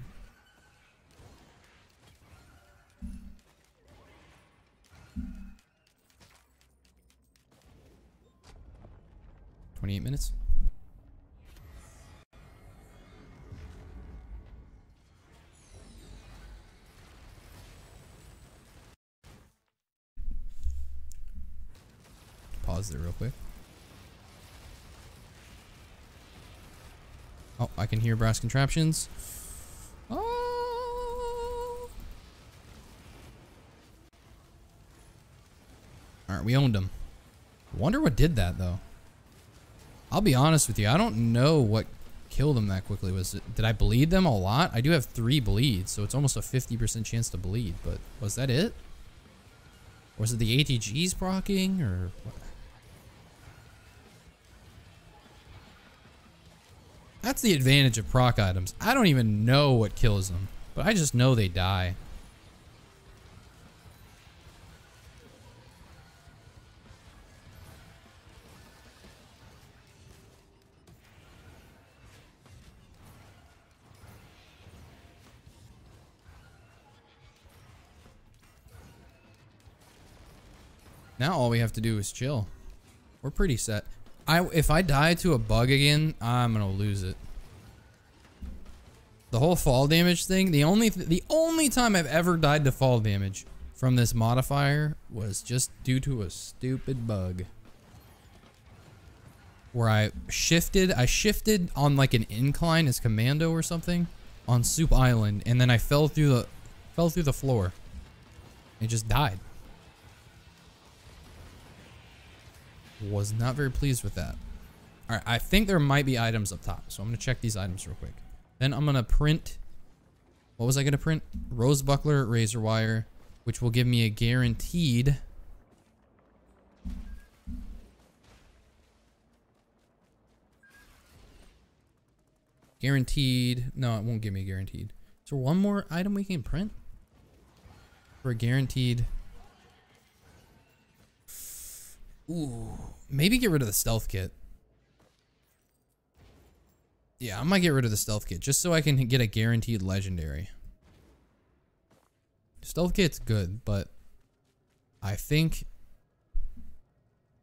A: Twenty-eight minutes. pause there real quick. Oh, I can hear brass contraptions. Oh. Alright, we owned them. Wonder what did that, though. I'll be honest with you. I don't know what killed them that quickly. Was it, Did I bleed them a lot? I do have three bleeds, so it's almost a 50% chance to bleed, but was that it? Was it the ATGs procking, or what? That's the advantage of proc items. I don't even know what kills them, but I just know they die. Now all we have to do is chill. We're pretty set. I if I die to a bug again, I'm gonna lose it. The whole fall damage thing. The only th the only time I've ever died to fall damage from this modifier was just due to a stupid bug. Where I shifted, I shifted on like an incline as commando or something on Soup Island, and then I fell through the fell through the floor. It just died. Was not very pleased with that. Alright, I think there might be items up top, so I'm gonna check these items real quick. Then I'm gonna print. What was I gonna print? Rose buckler, razor wire, which will give me a guaranteed. Guaranteed. No, it won't give me a guaranteed. There one more item we can print? For a guaranteed. Ooh, maybe get rid of the stealth kit. Yeah, I might get rid of the stealth kit just so I can get a guaranteed legendary. Stealth kit's good, but I think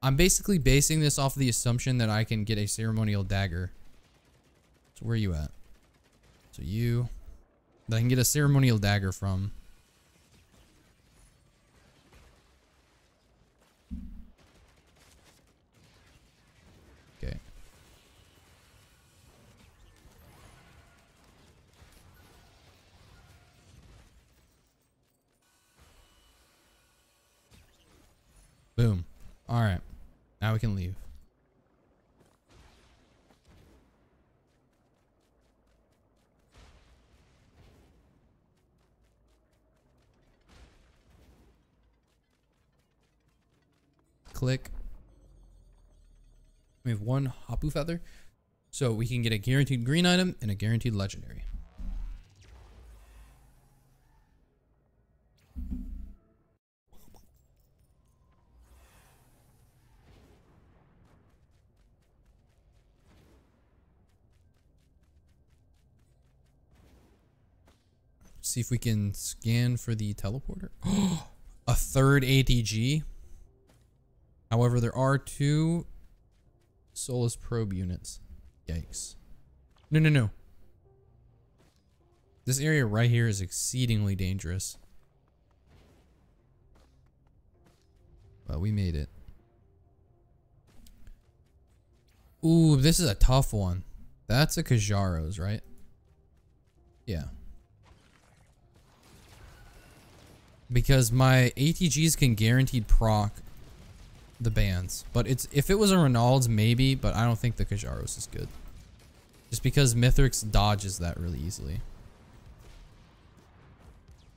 A: I'm basically basing this off of the assumption that I can get a ceremonial dagger. So where are you at? So you that I can get a ceremonial dagger from. Okay. Boom. All right. Now we can leave. Click. We have one Hopoo feather. So we can get a guaranteed green item and a guaranteed legendary. See if we can scan for the teleporter. [gasps] a third ATG. However, there are two Solus probe units. Yikes. No, no, no. This area right here is exceedingly dangerous. But we made it. Ooh, this is a tough one. That's a Kjaro's, right? Yeah. Because my ATGs can guaranteed proc the bands. But it's if it was a Runald's, maybe, but I don't think the Kjaro's is good. Just because Mithrix dodges that really easily.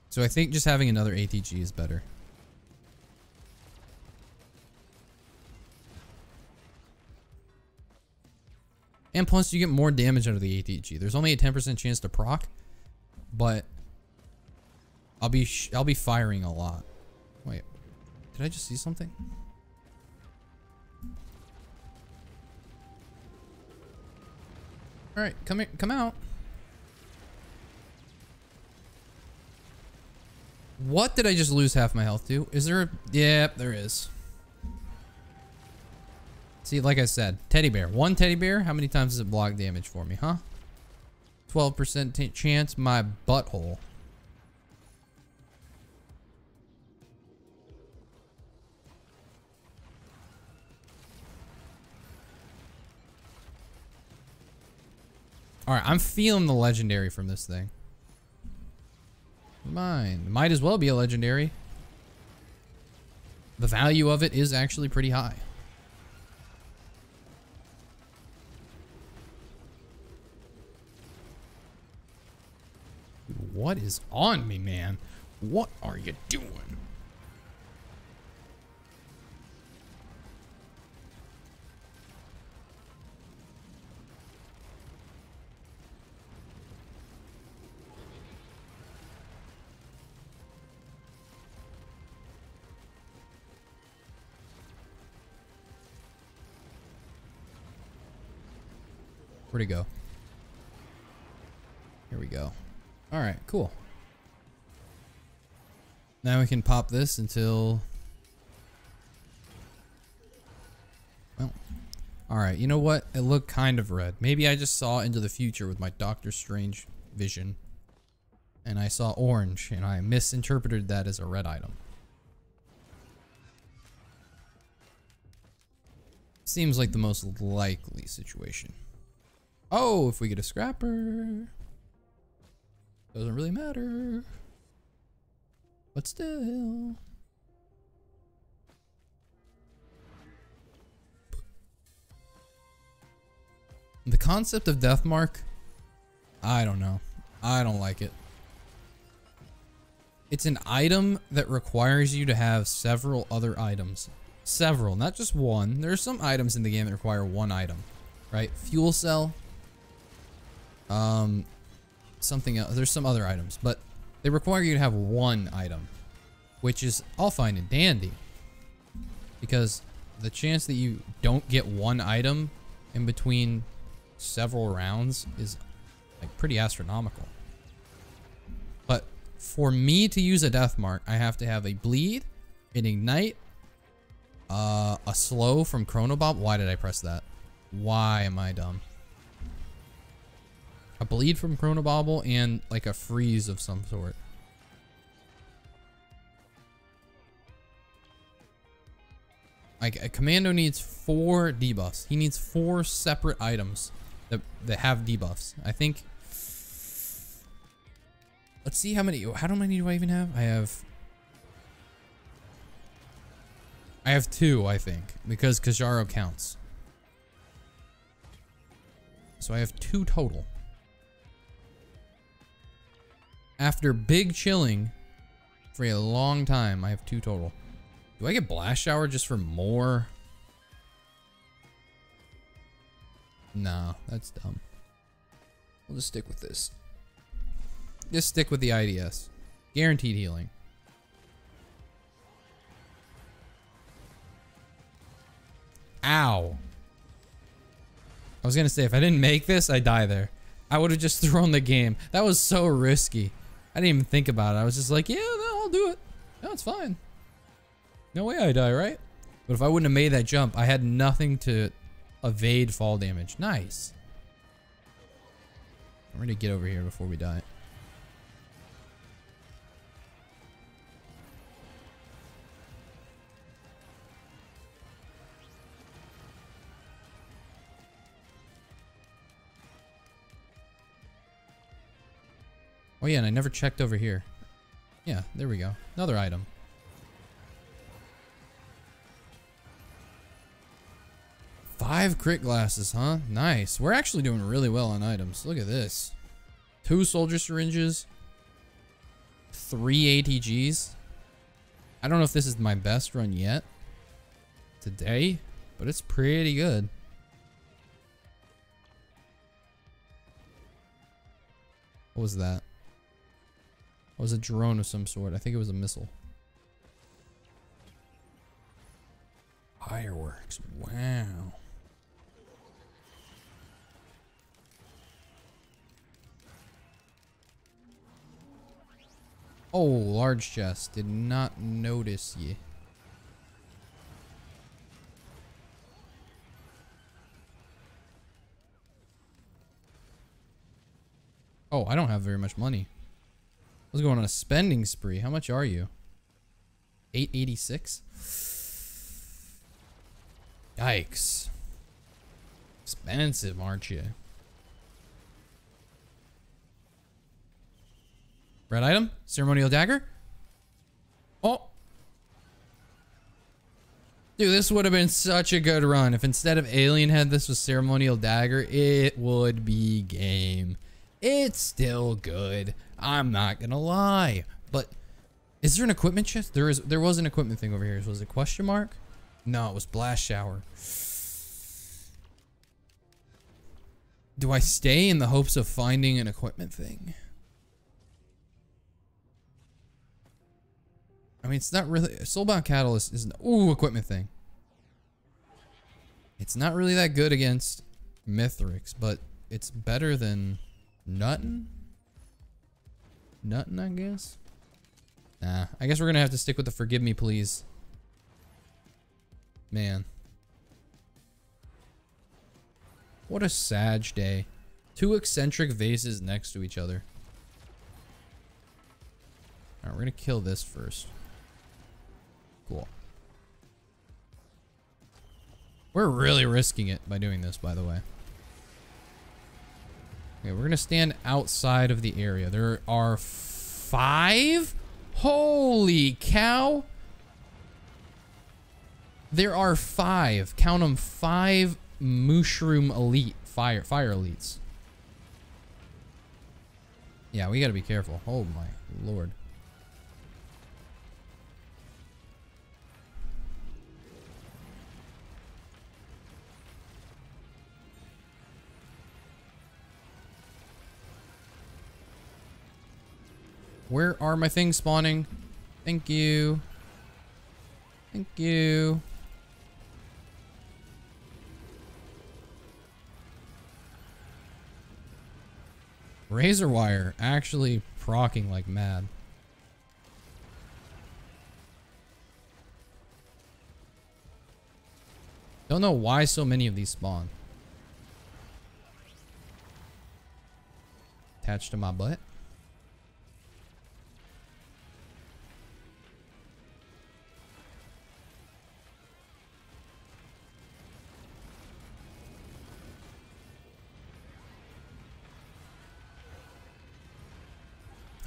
A: So I think just having another ATG is better. And plus you get more damage out of the ATG. There's only a 10% chance to proc, but I'll be I'll be firing a lot. Wait, did I just see something? All right, come here, come out. What did I just lose half my health to? Is there a... Yeah, there is. See, like I said, teddy bear. One teddy bear, how many times does it block damage for me, huh? 12% chance, my butthole. Alright, I'm feeling the legendary from this thing. Mine. Might as well be a legendary. The value of it is actually pretty high. What is on me, man? What are you doing? Where'd he go? Here we go. Alright, cool. Now we can pop this until... Well, alright, you know what? It looked kind of red. Maybe I just saw into the future with my Doctor Strange vision. And I saw orange, and I misinterpreted that as a red item. Seems like the most likely situation. Oh, if we get a scrapper. Doesn't really matter. But still. The concept of Deathmark, I don't know. I don't like it. It's an item that requires you to have several other items. Several, not just one. There are some items in the game that require one item, right? Fuel cell, um, something else. There's some other items, but they require you to have one item, which is all fine and dandy. Because the chance that you don't get one item in between several rounds is like pretty astronomical. But for me to use a death mark, I have to have a bleed, an ignite, uh, a slow from Chronobauble. Why did I press that? Why am I dumb? Bleed from Chronobauble and like a freeze of some sort. Like a commando needs four debuffs. He needs four separate items that, that have debuffs. I think. Let's see how many. How many do I even have? I have. I have two, I think, because Kjaro counts. So I have two total. After big chilling for a long time, I have two total. Do I get blast shower just for more? No, that's dumb. We'll just stick with this. Just stick with the IDS. Guaranteed healing. Ow. I was gonna say, if I didn't make this, I die there. I would have just [laughs] thrown the game. That was so risky. I didn't even think about it. I was just like, yeah, no, I'll do it. No, it's fine. No way I die, right? But if I wouldn't have made that jump, I had nothing to evade fall damage. Nice. I'm ready to get over here before we die. Oh yeah, and I never checked over here. Yeah, there we go. Another item. Five crit glasses, huh? Nice. We're actually doing really well on items. Look at this. Two soldier syringes. Three ATGs. I don't know if this is my best run yet. Today. But it's pretty good. What was that? It was a drone of some sort. I think it was a missile. Fireworks. Wow. Oh, large chest. Did not notice you. Oh, I don't have very much money was going on a spending spree. How much are you? 886? Yikes. Expensive, aren't you? Red item? Ceremonial dagger? Oh. Dude, this would have been such a good run. If instead of Alien Head, this was Ceremonial Dagger, it would be game. It's still good. I'm not gonna lie. But is there an equipment chest? There is there was an equipment thing over here. Was it question mark? No, it was blast shower. Do I stay in the hopes of finding an equipment thing? I mean, it's not really Soulbound Catalyst is ooh equipment thing. It's not really that good against Mithrix, but it's better than Nuttin. Nuttin, I guess. Nah, I guess we're gonna have to stick with the forgive me please. Man. What a Sag day. Two eccentric vases next to each other. Alright, we're gonna kill this first. Cool. We're really risking it by doing this, by the way. Okay, we're gonna stand outside of the area. There are five? Holy cow! There are five. Count them five mushroom elite fire fire elites. Yeah, we gotta be careful. Oh my lord. Where are my things spawning? Thank you. Thank you. Razor wire actually procking like mad. Don't know why so many of these spawn. Attached to my butt.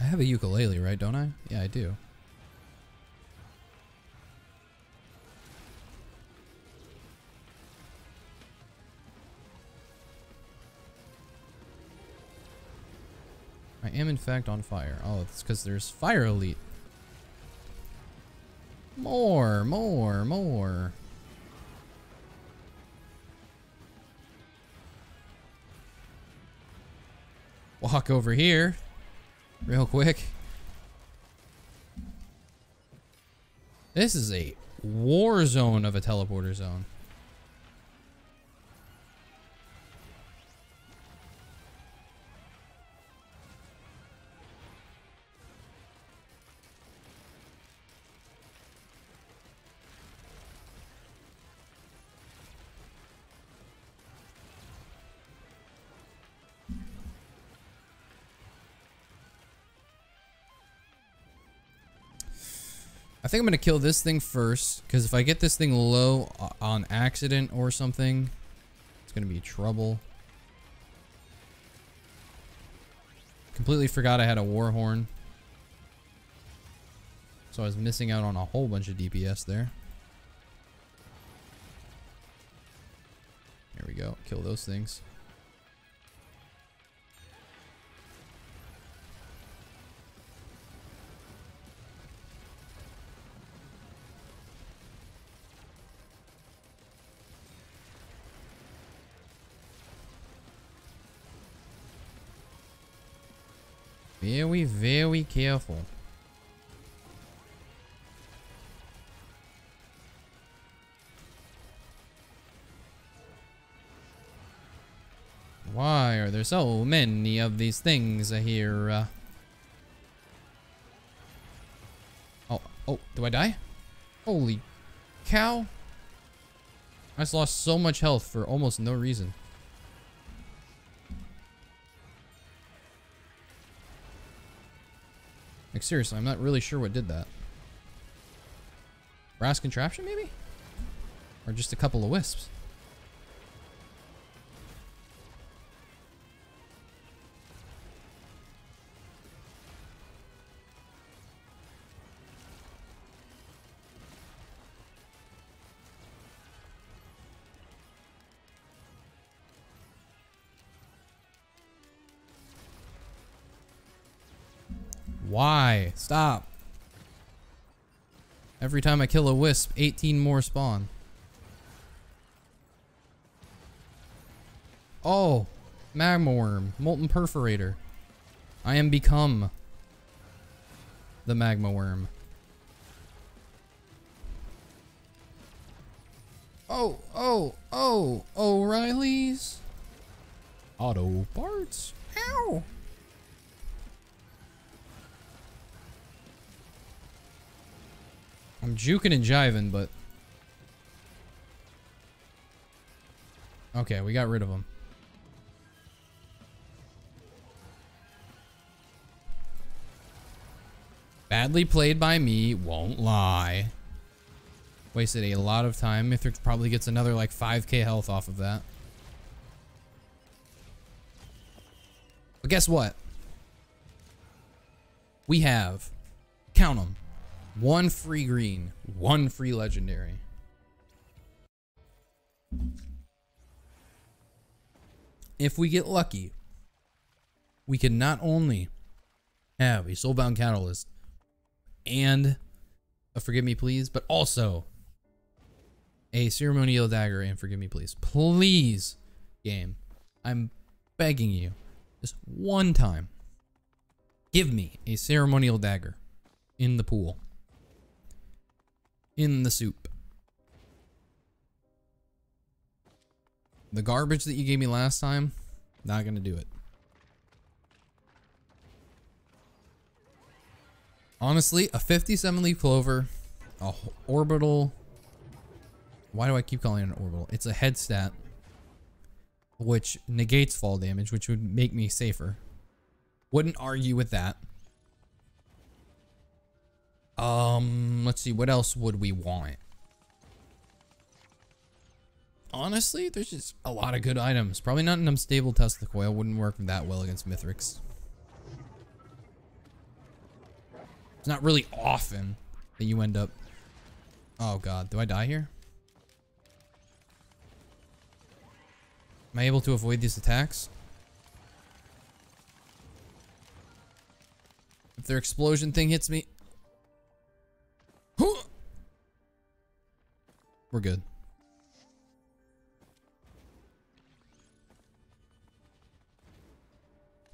A: I have a ukulele, right? Don't I? Yeah, I do. I am in fact on fire. Oh, it's because there's fire elite. More, more, more. Walk over here real quick. This is a war zone of a teleporter zone. Think I'm going to kill this thing first, because if I get this thing low uh, on accident or something, it's going to be trouble. Completely forgot I had a war horn. So I was missing out on a whole bunch of DPS there. There we go. Kill those things. Very, very careful. Why are there so many of these things here? Uh... Oh, oh, do I die? Holy cow. I just lost so much health for almost no reason. Like seriously, I'm not really sure what did that. Brass contraption maybe? Or just a couple of wisps? Why? Stop. Every time I kill a wisp, 18 more spawn. Oh, magma worm, molten perforator. I am become the magma worm. Oh, oh, oh, O'Reilly's auto parts. Ow. I'm juking and jiving, but okay, we got rid of him. Badly played by me, won't lie. Wasted a lot of time. Mithrix probably gets another like 5k health off of that. But guess what? We have, count them, one free green, one free legendary. If we get lucky, we can not only have a soulbound catalyst and a forgive me please, but also a ceremonial dagger and forgive me please. Please, game. I'm begging you. Just one time. Give me a ceremonial dagger in the pool. In the soup. The garbage that you gave me last time, not gonna do it. Honestly, a 57 leaf clover, a orbital. Why do I keep calling it an orbital? It's a head stat, which negates fall damage, which would make me safer. Wouldn't argue with that. Um, let's see, what else would we want? Honestly, there's just a lot of good items. Probably not an unstable Tesla coil. Wouldn't work that well against Mithrix. It's not really often that you end up... Oh god, do I die here? Am I able to avoid these attacks? If their explosion thing hits me... We're good.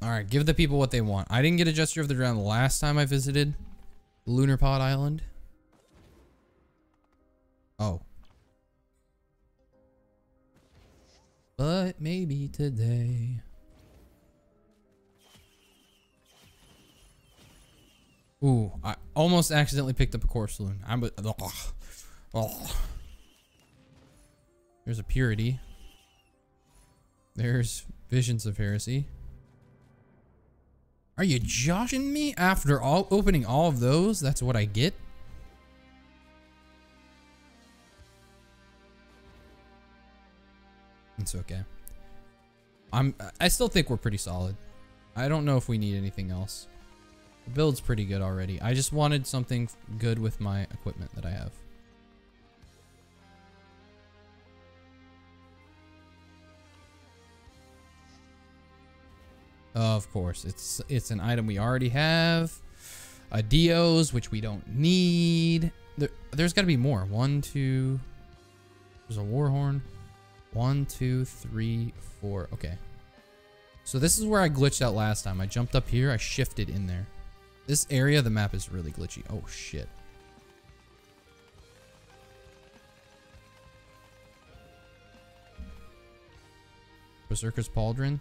A: Alright, give the people what they want. I didn't get a Gesture of the Drown last time I visited Lunar Pod Island. Oh. But maybe today. Ooh, I almost accidentally picked up a Corpsebloom. I'm a, ugh, ugh. There's a purity. There's visions of heresy. Are you joshing me? After all opening all of those, that's what I get? It's okay. I'm I still think we're pretty solid. I don't know if we need anything else. The build's pretty good already. I just wanted something good with my equipment that I have. Of course, it's it's an item we already have. A Dios, which we don't need. There, there's got to be more. One, two. There's a Warhorn. One, two, three, four. Okay. So this is where I glitched out last time. I jumped up here. I shifted in there. This area of the map is really glitchy. Oh, shit. Berserker's Pauldron.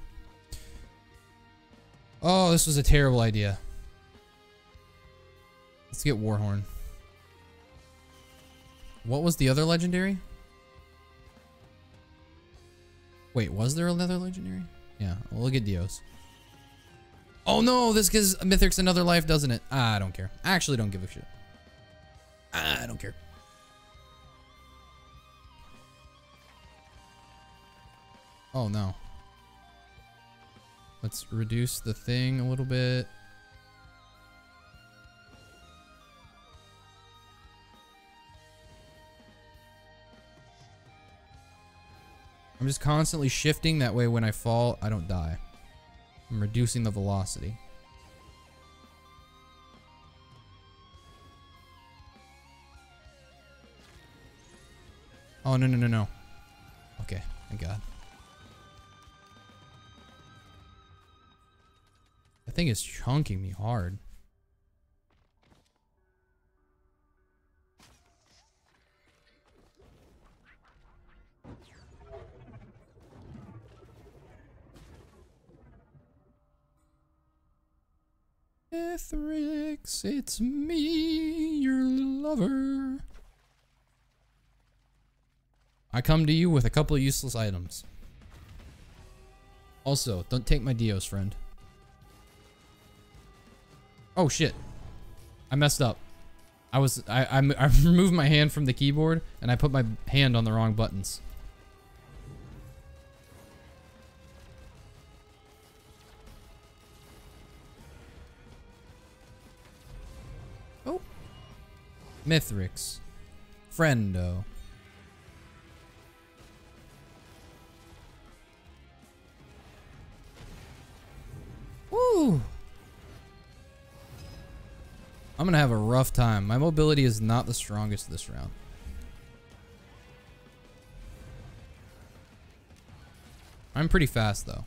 A: Oh, this was a terrible idea. Let's get Warhorn. What was the other legendary? Wait, was there another legendary? Yeah, we'll get Dios. Oh no, this gives Mithrix another life, doesn't it? I don't care. I actually don't give a shit. I don't care. Oh no. Let's reduce the thing a little bit. I'm just constantly shifting. That way when I fall, I don't die. I'm reducing the velocity. Oh, no, no, no, no. Okay, thank God. I think it's chunking me hard. Ethrix, it's me, your lover. I come to you with a couple of useless items. Also, don't take my Dios, friend. Oh shit. I messed up. I was I, I I [laughs] removed my hand from the keyboard and I put my hand on the wrong buttons. Mithrix. Friendo. Woo! I'm gonna have a rough time. My mobility is not the strongest this round. I'm pretty fast though.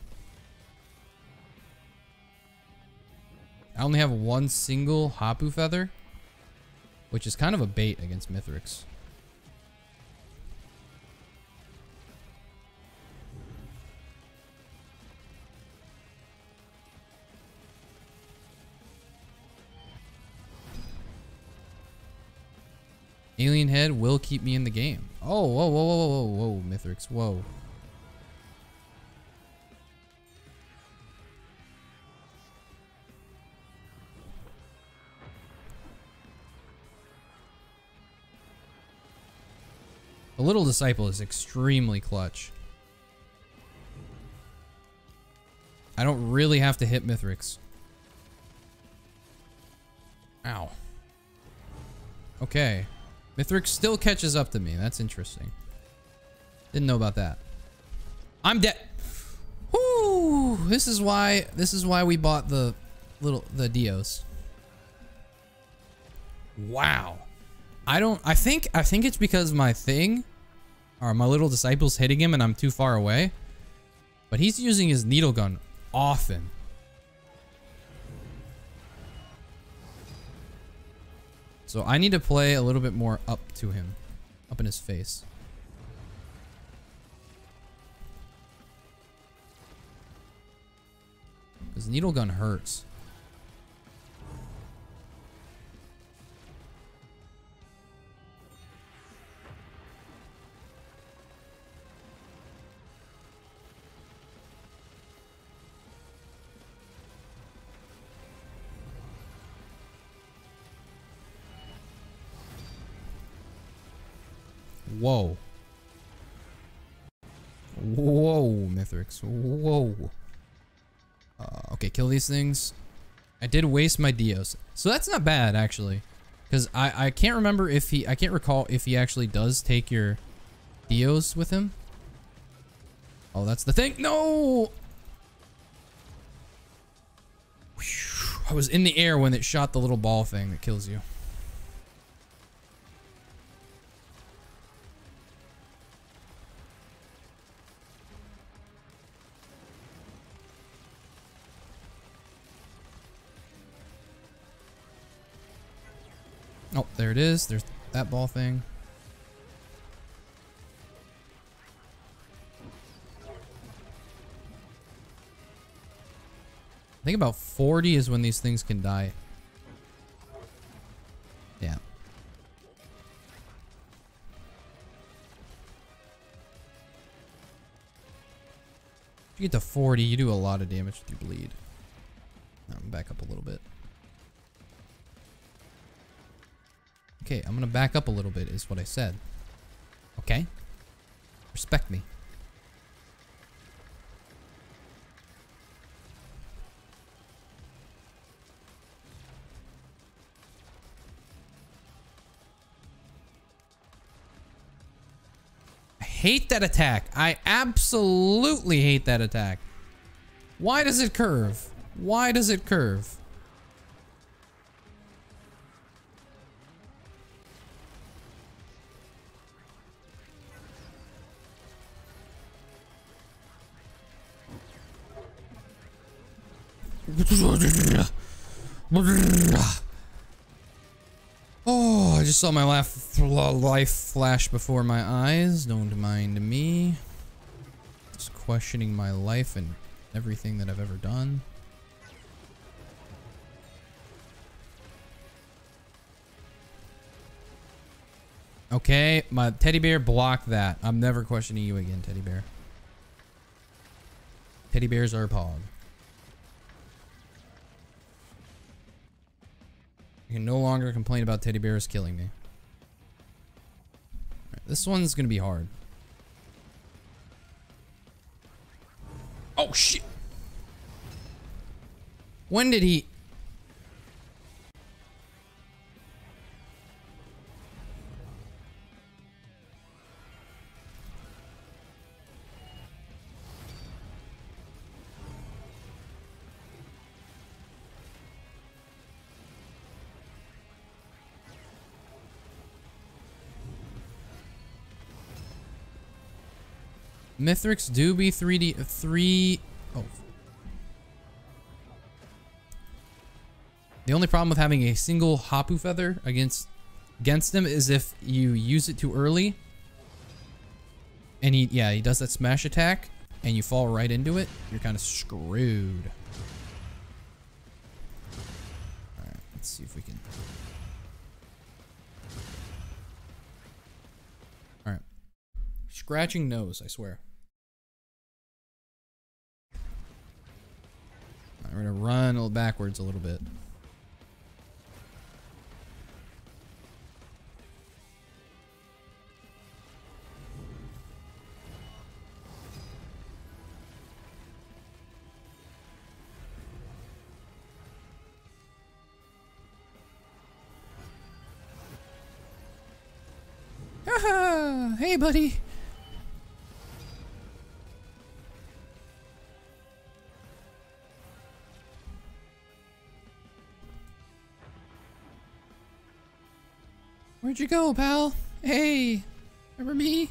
A: I only have one single Hopoo feather, which is kind of a bait against Mithrix. Alien head will keep me in the game. Oh, whoa, whoa, whoa, whoa, whoa, Mithrix, whoa. The little disciple is extremely clutch. I don't really have to hit Mithrix. Ow. Okay. Mithrix still catches up to me. That's interesting. Didn't know about that. I'm dead. Whoo! This is why this is why we bought the little the Dios. Wow. I don't I think I think it's because my thing or my little disciple's hitting him and I'm too far away. But he's using his needle gun often. So I need to play a little bit more up to him. Up in his face. Because needle gun hurts. Whoa. Whoa, Mithrix. Whoa. Uh, okay, kill these things. I did waste my Dios. So that's not bad, actually. Because I, I can't remember if he... I can't recall if he actually does take your Dios with him. Oh, that's the thing. No! I was in the air when it shot the little ball thing that kills you. Is. There's that ball thing. I think about 40 is when these things can die. Yeah. If you get to 40, you do a lot of damage with your bleed. I'm back up a little bit. Okay, I'm gonna back up a little bit is what I said. Okay? Respect me. I hate that attack. I absolutely hate that attack. Why does it curve? Why does it curve? [laughs] Oh, I just saw my life, flash before my eyes. Don't mind me. Just questioning my life and everything that I've ever done. Okay, my teddy bear, block that. I'm never questioning you again, teddy bear. Teddy bears are pog. I can no longer complain about teddy bears killing me. Right, this one's gonna be hard. Oh shit! When did he... Mithrix do be 3D... 3... Oh. The only problem with having a single Hopoo Feather against against him is if you use it too early. And he, yeah, he does that smash attack, and you fall right into it, you're kind of screwed. Alright, let's see if we can... Alright. Scratching nose, I swear. We're gonna run backwards a little bit. [laughs] hey, buddy. Where'd you go, pal? Hey, remember me?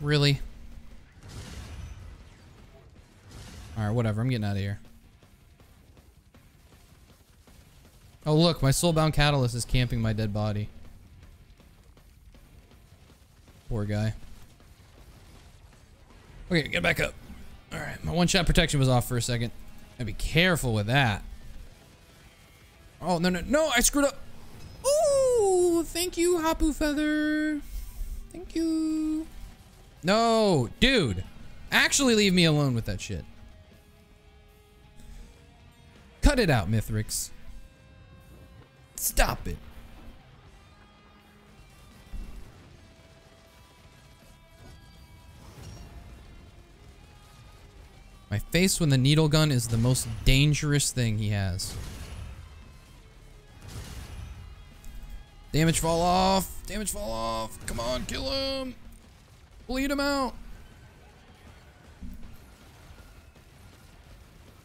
A: Really? Alright, whatever. I'm getting out of here. Oh, look. My soulbound catalyst is camping my dead body. Poor guy. Okay, get back up. Alright, my one-shot protection was off for a second. Gotta be careful with that. Oh, no, no, no, I screwed up. Ooh, thank you, Hopoo Feather. Thank you. No, dude. Actually leave me alone with that shit. Cut it out, Mithrix. Stop it. My face when the needle gun is the most dangerous thing he has. Damage fall off. Damage fall off. Come on, kill him. Bleed him out.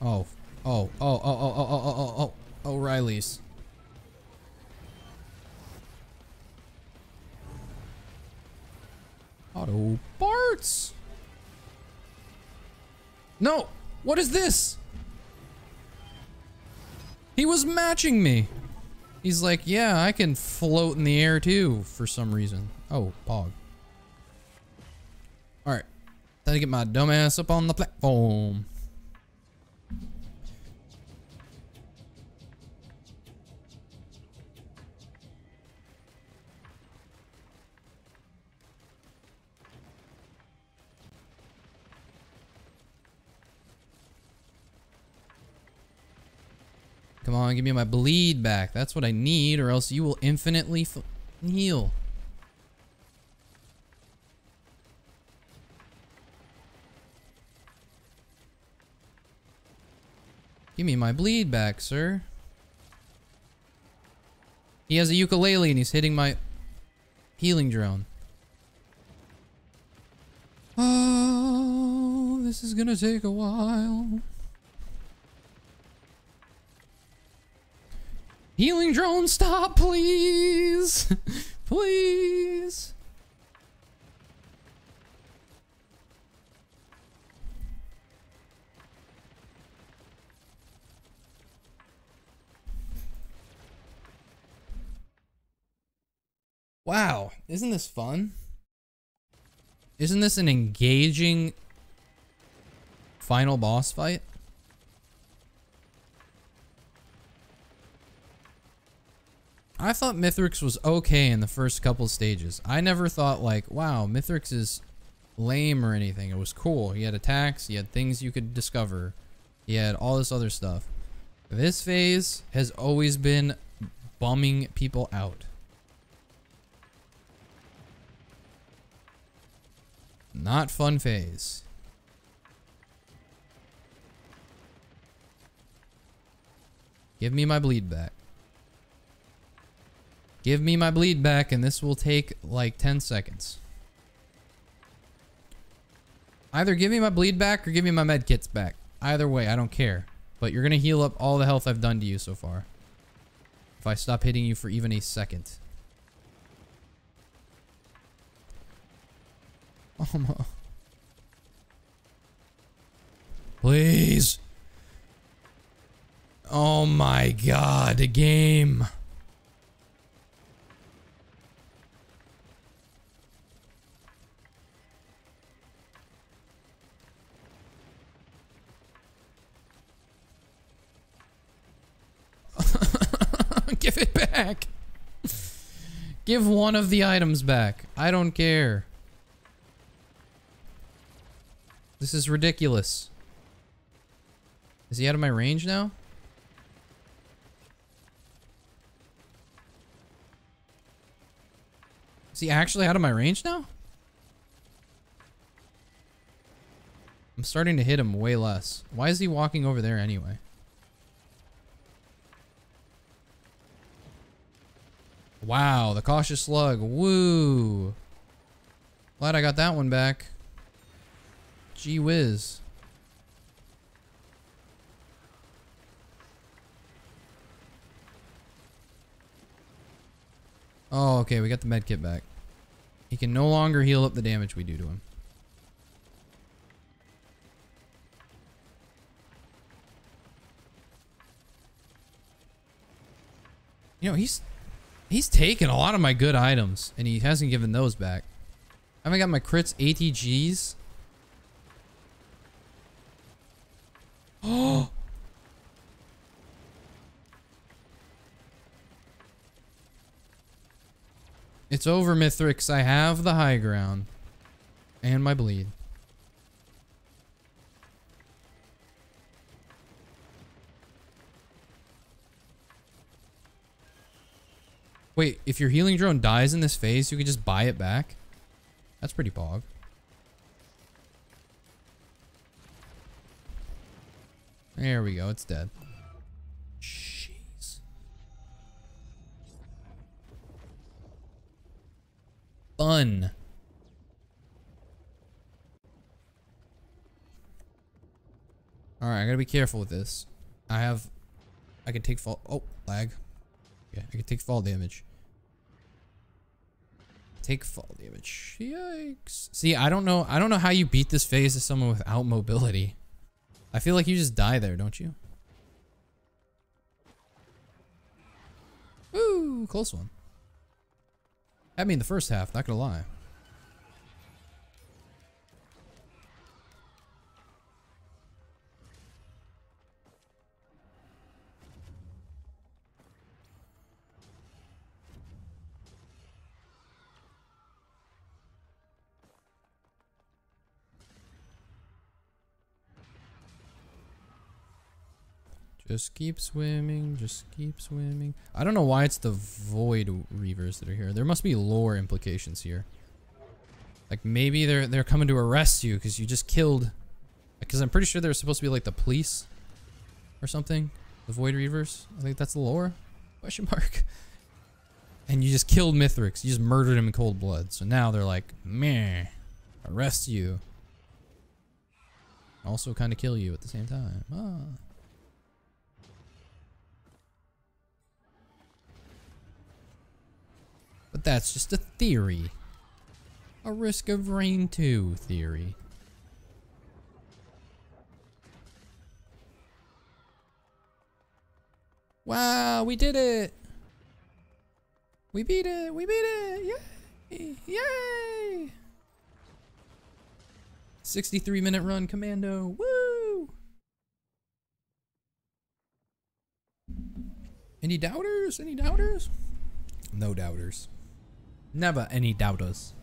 A: Oh. Oh. Oh, oh, oh, oh, oh, oh, oh, oh. O'Reilly's. Auto parts. No! What is this? He was matching me. He's like, yeah, I can float in the air too, for some reason. Oh, pog. Alright. Time to get my dumbass up on the platform. Come on, give me my bleed back. That's what I need, or else you will infinitely heal. Give me my bleed back, sir. He has a ukulele and he's hitting my healing drone. Oh, this is gonna take a while. Healing drone, stop, please. [laughs] Please. Wow, isn't this fun? Isn't this an engaging final boss fight? I thought Mithrix was okay in the first couple stages. I never thought like, wow, Mithrix is lame or anything. It was cool. He had attacks, he had things you could discover. He had all this other stuff. This phase has always been bumming people out. Not fun phase. Give me my bleed back. Give me my bleed back and this will take like 10 seconds. Either give me my bleed back or give me my med kits back. Either way, I don't care. But you're going to heal up all the health I've done to you so far. If I stop hitting you for even a second. [laughs] Oh my. Please. Oh my god, the game. [laughs] Give it back. Give one of the items back. I don't care. This is ridiculous. Is he out of my range now? Is he actually out of my range now? I'm starting to hit him way less. Why is he walking over there anyway? Wow, the cautious slug. Woo. Glad I got that one back. Gee whiz. Oh, okay, we got the med kit back. He can no longer heal up the damage we do to him. You know, he's he's taken a lot of my good items and he hasn't given those back. I haven't got my crits ATGs. Oh, It's [gasps] over, Mithrix. I have the high ground. And my bleed. Wait, if your healing drone dies in this phase, you can just buy it back? That's pretty bog. There we go, it's dead. Jeez. Fun. Alright, I gotta be careful with this. I have... I can take fall... Oh, lag. Yeah, I can take fall damage. Take fall damage. Yikes. See, I don't know. I don't know how you beat this phase to someone without mobility. I feel like you just die there, don't you? Ooh, close one. I mean, the first half, not gonna lie. Just keep swimming, just keep swimming. I don't know why it's the Void Reavers that are here. There must be lore implications here. Like maybe they're they're coming to arrest you because you just killed. Because I'm pretty sure they're supposed to be like the police or something. The Void Reavers. I think that's the lore. Question mark. [laughs] And you just killed Mithrix. You just murdered him in cold blood. So now they're like, meh, arrest you. Also kind of kill you at the same time. Ah. But that's just a theory. A Risk of Rain 2 theory. Wow, we did it! We beat it! We beat it! Yay! Yay! 63 minute run, Commando. Woo! Any doubters? Any doubters? No doubters. Never any doubters.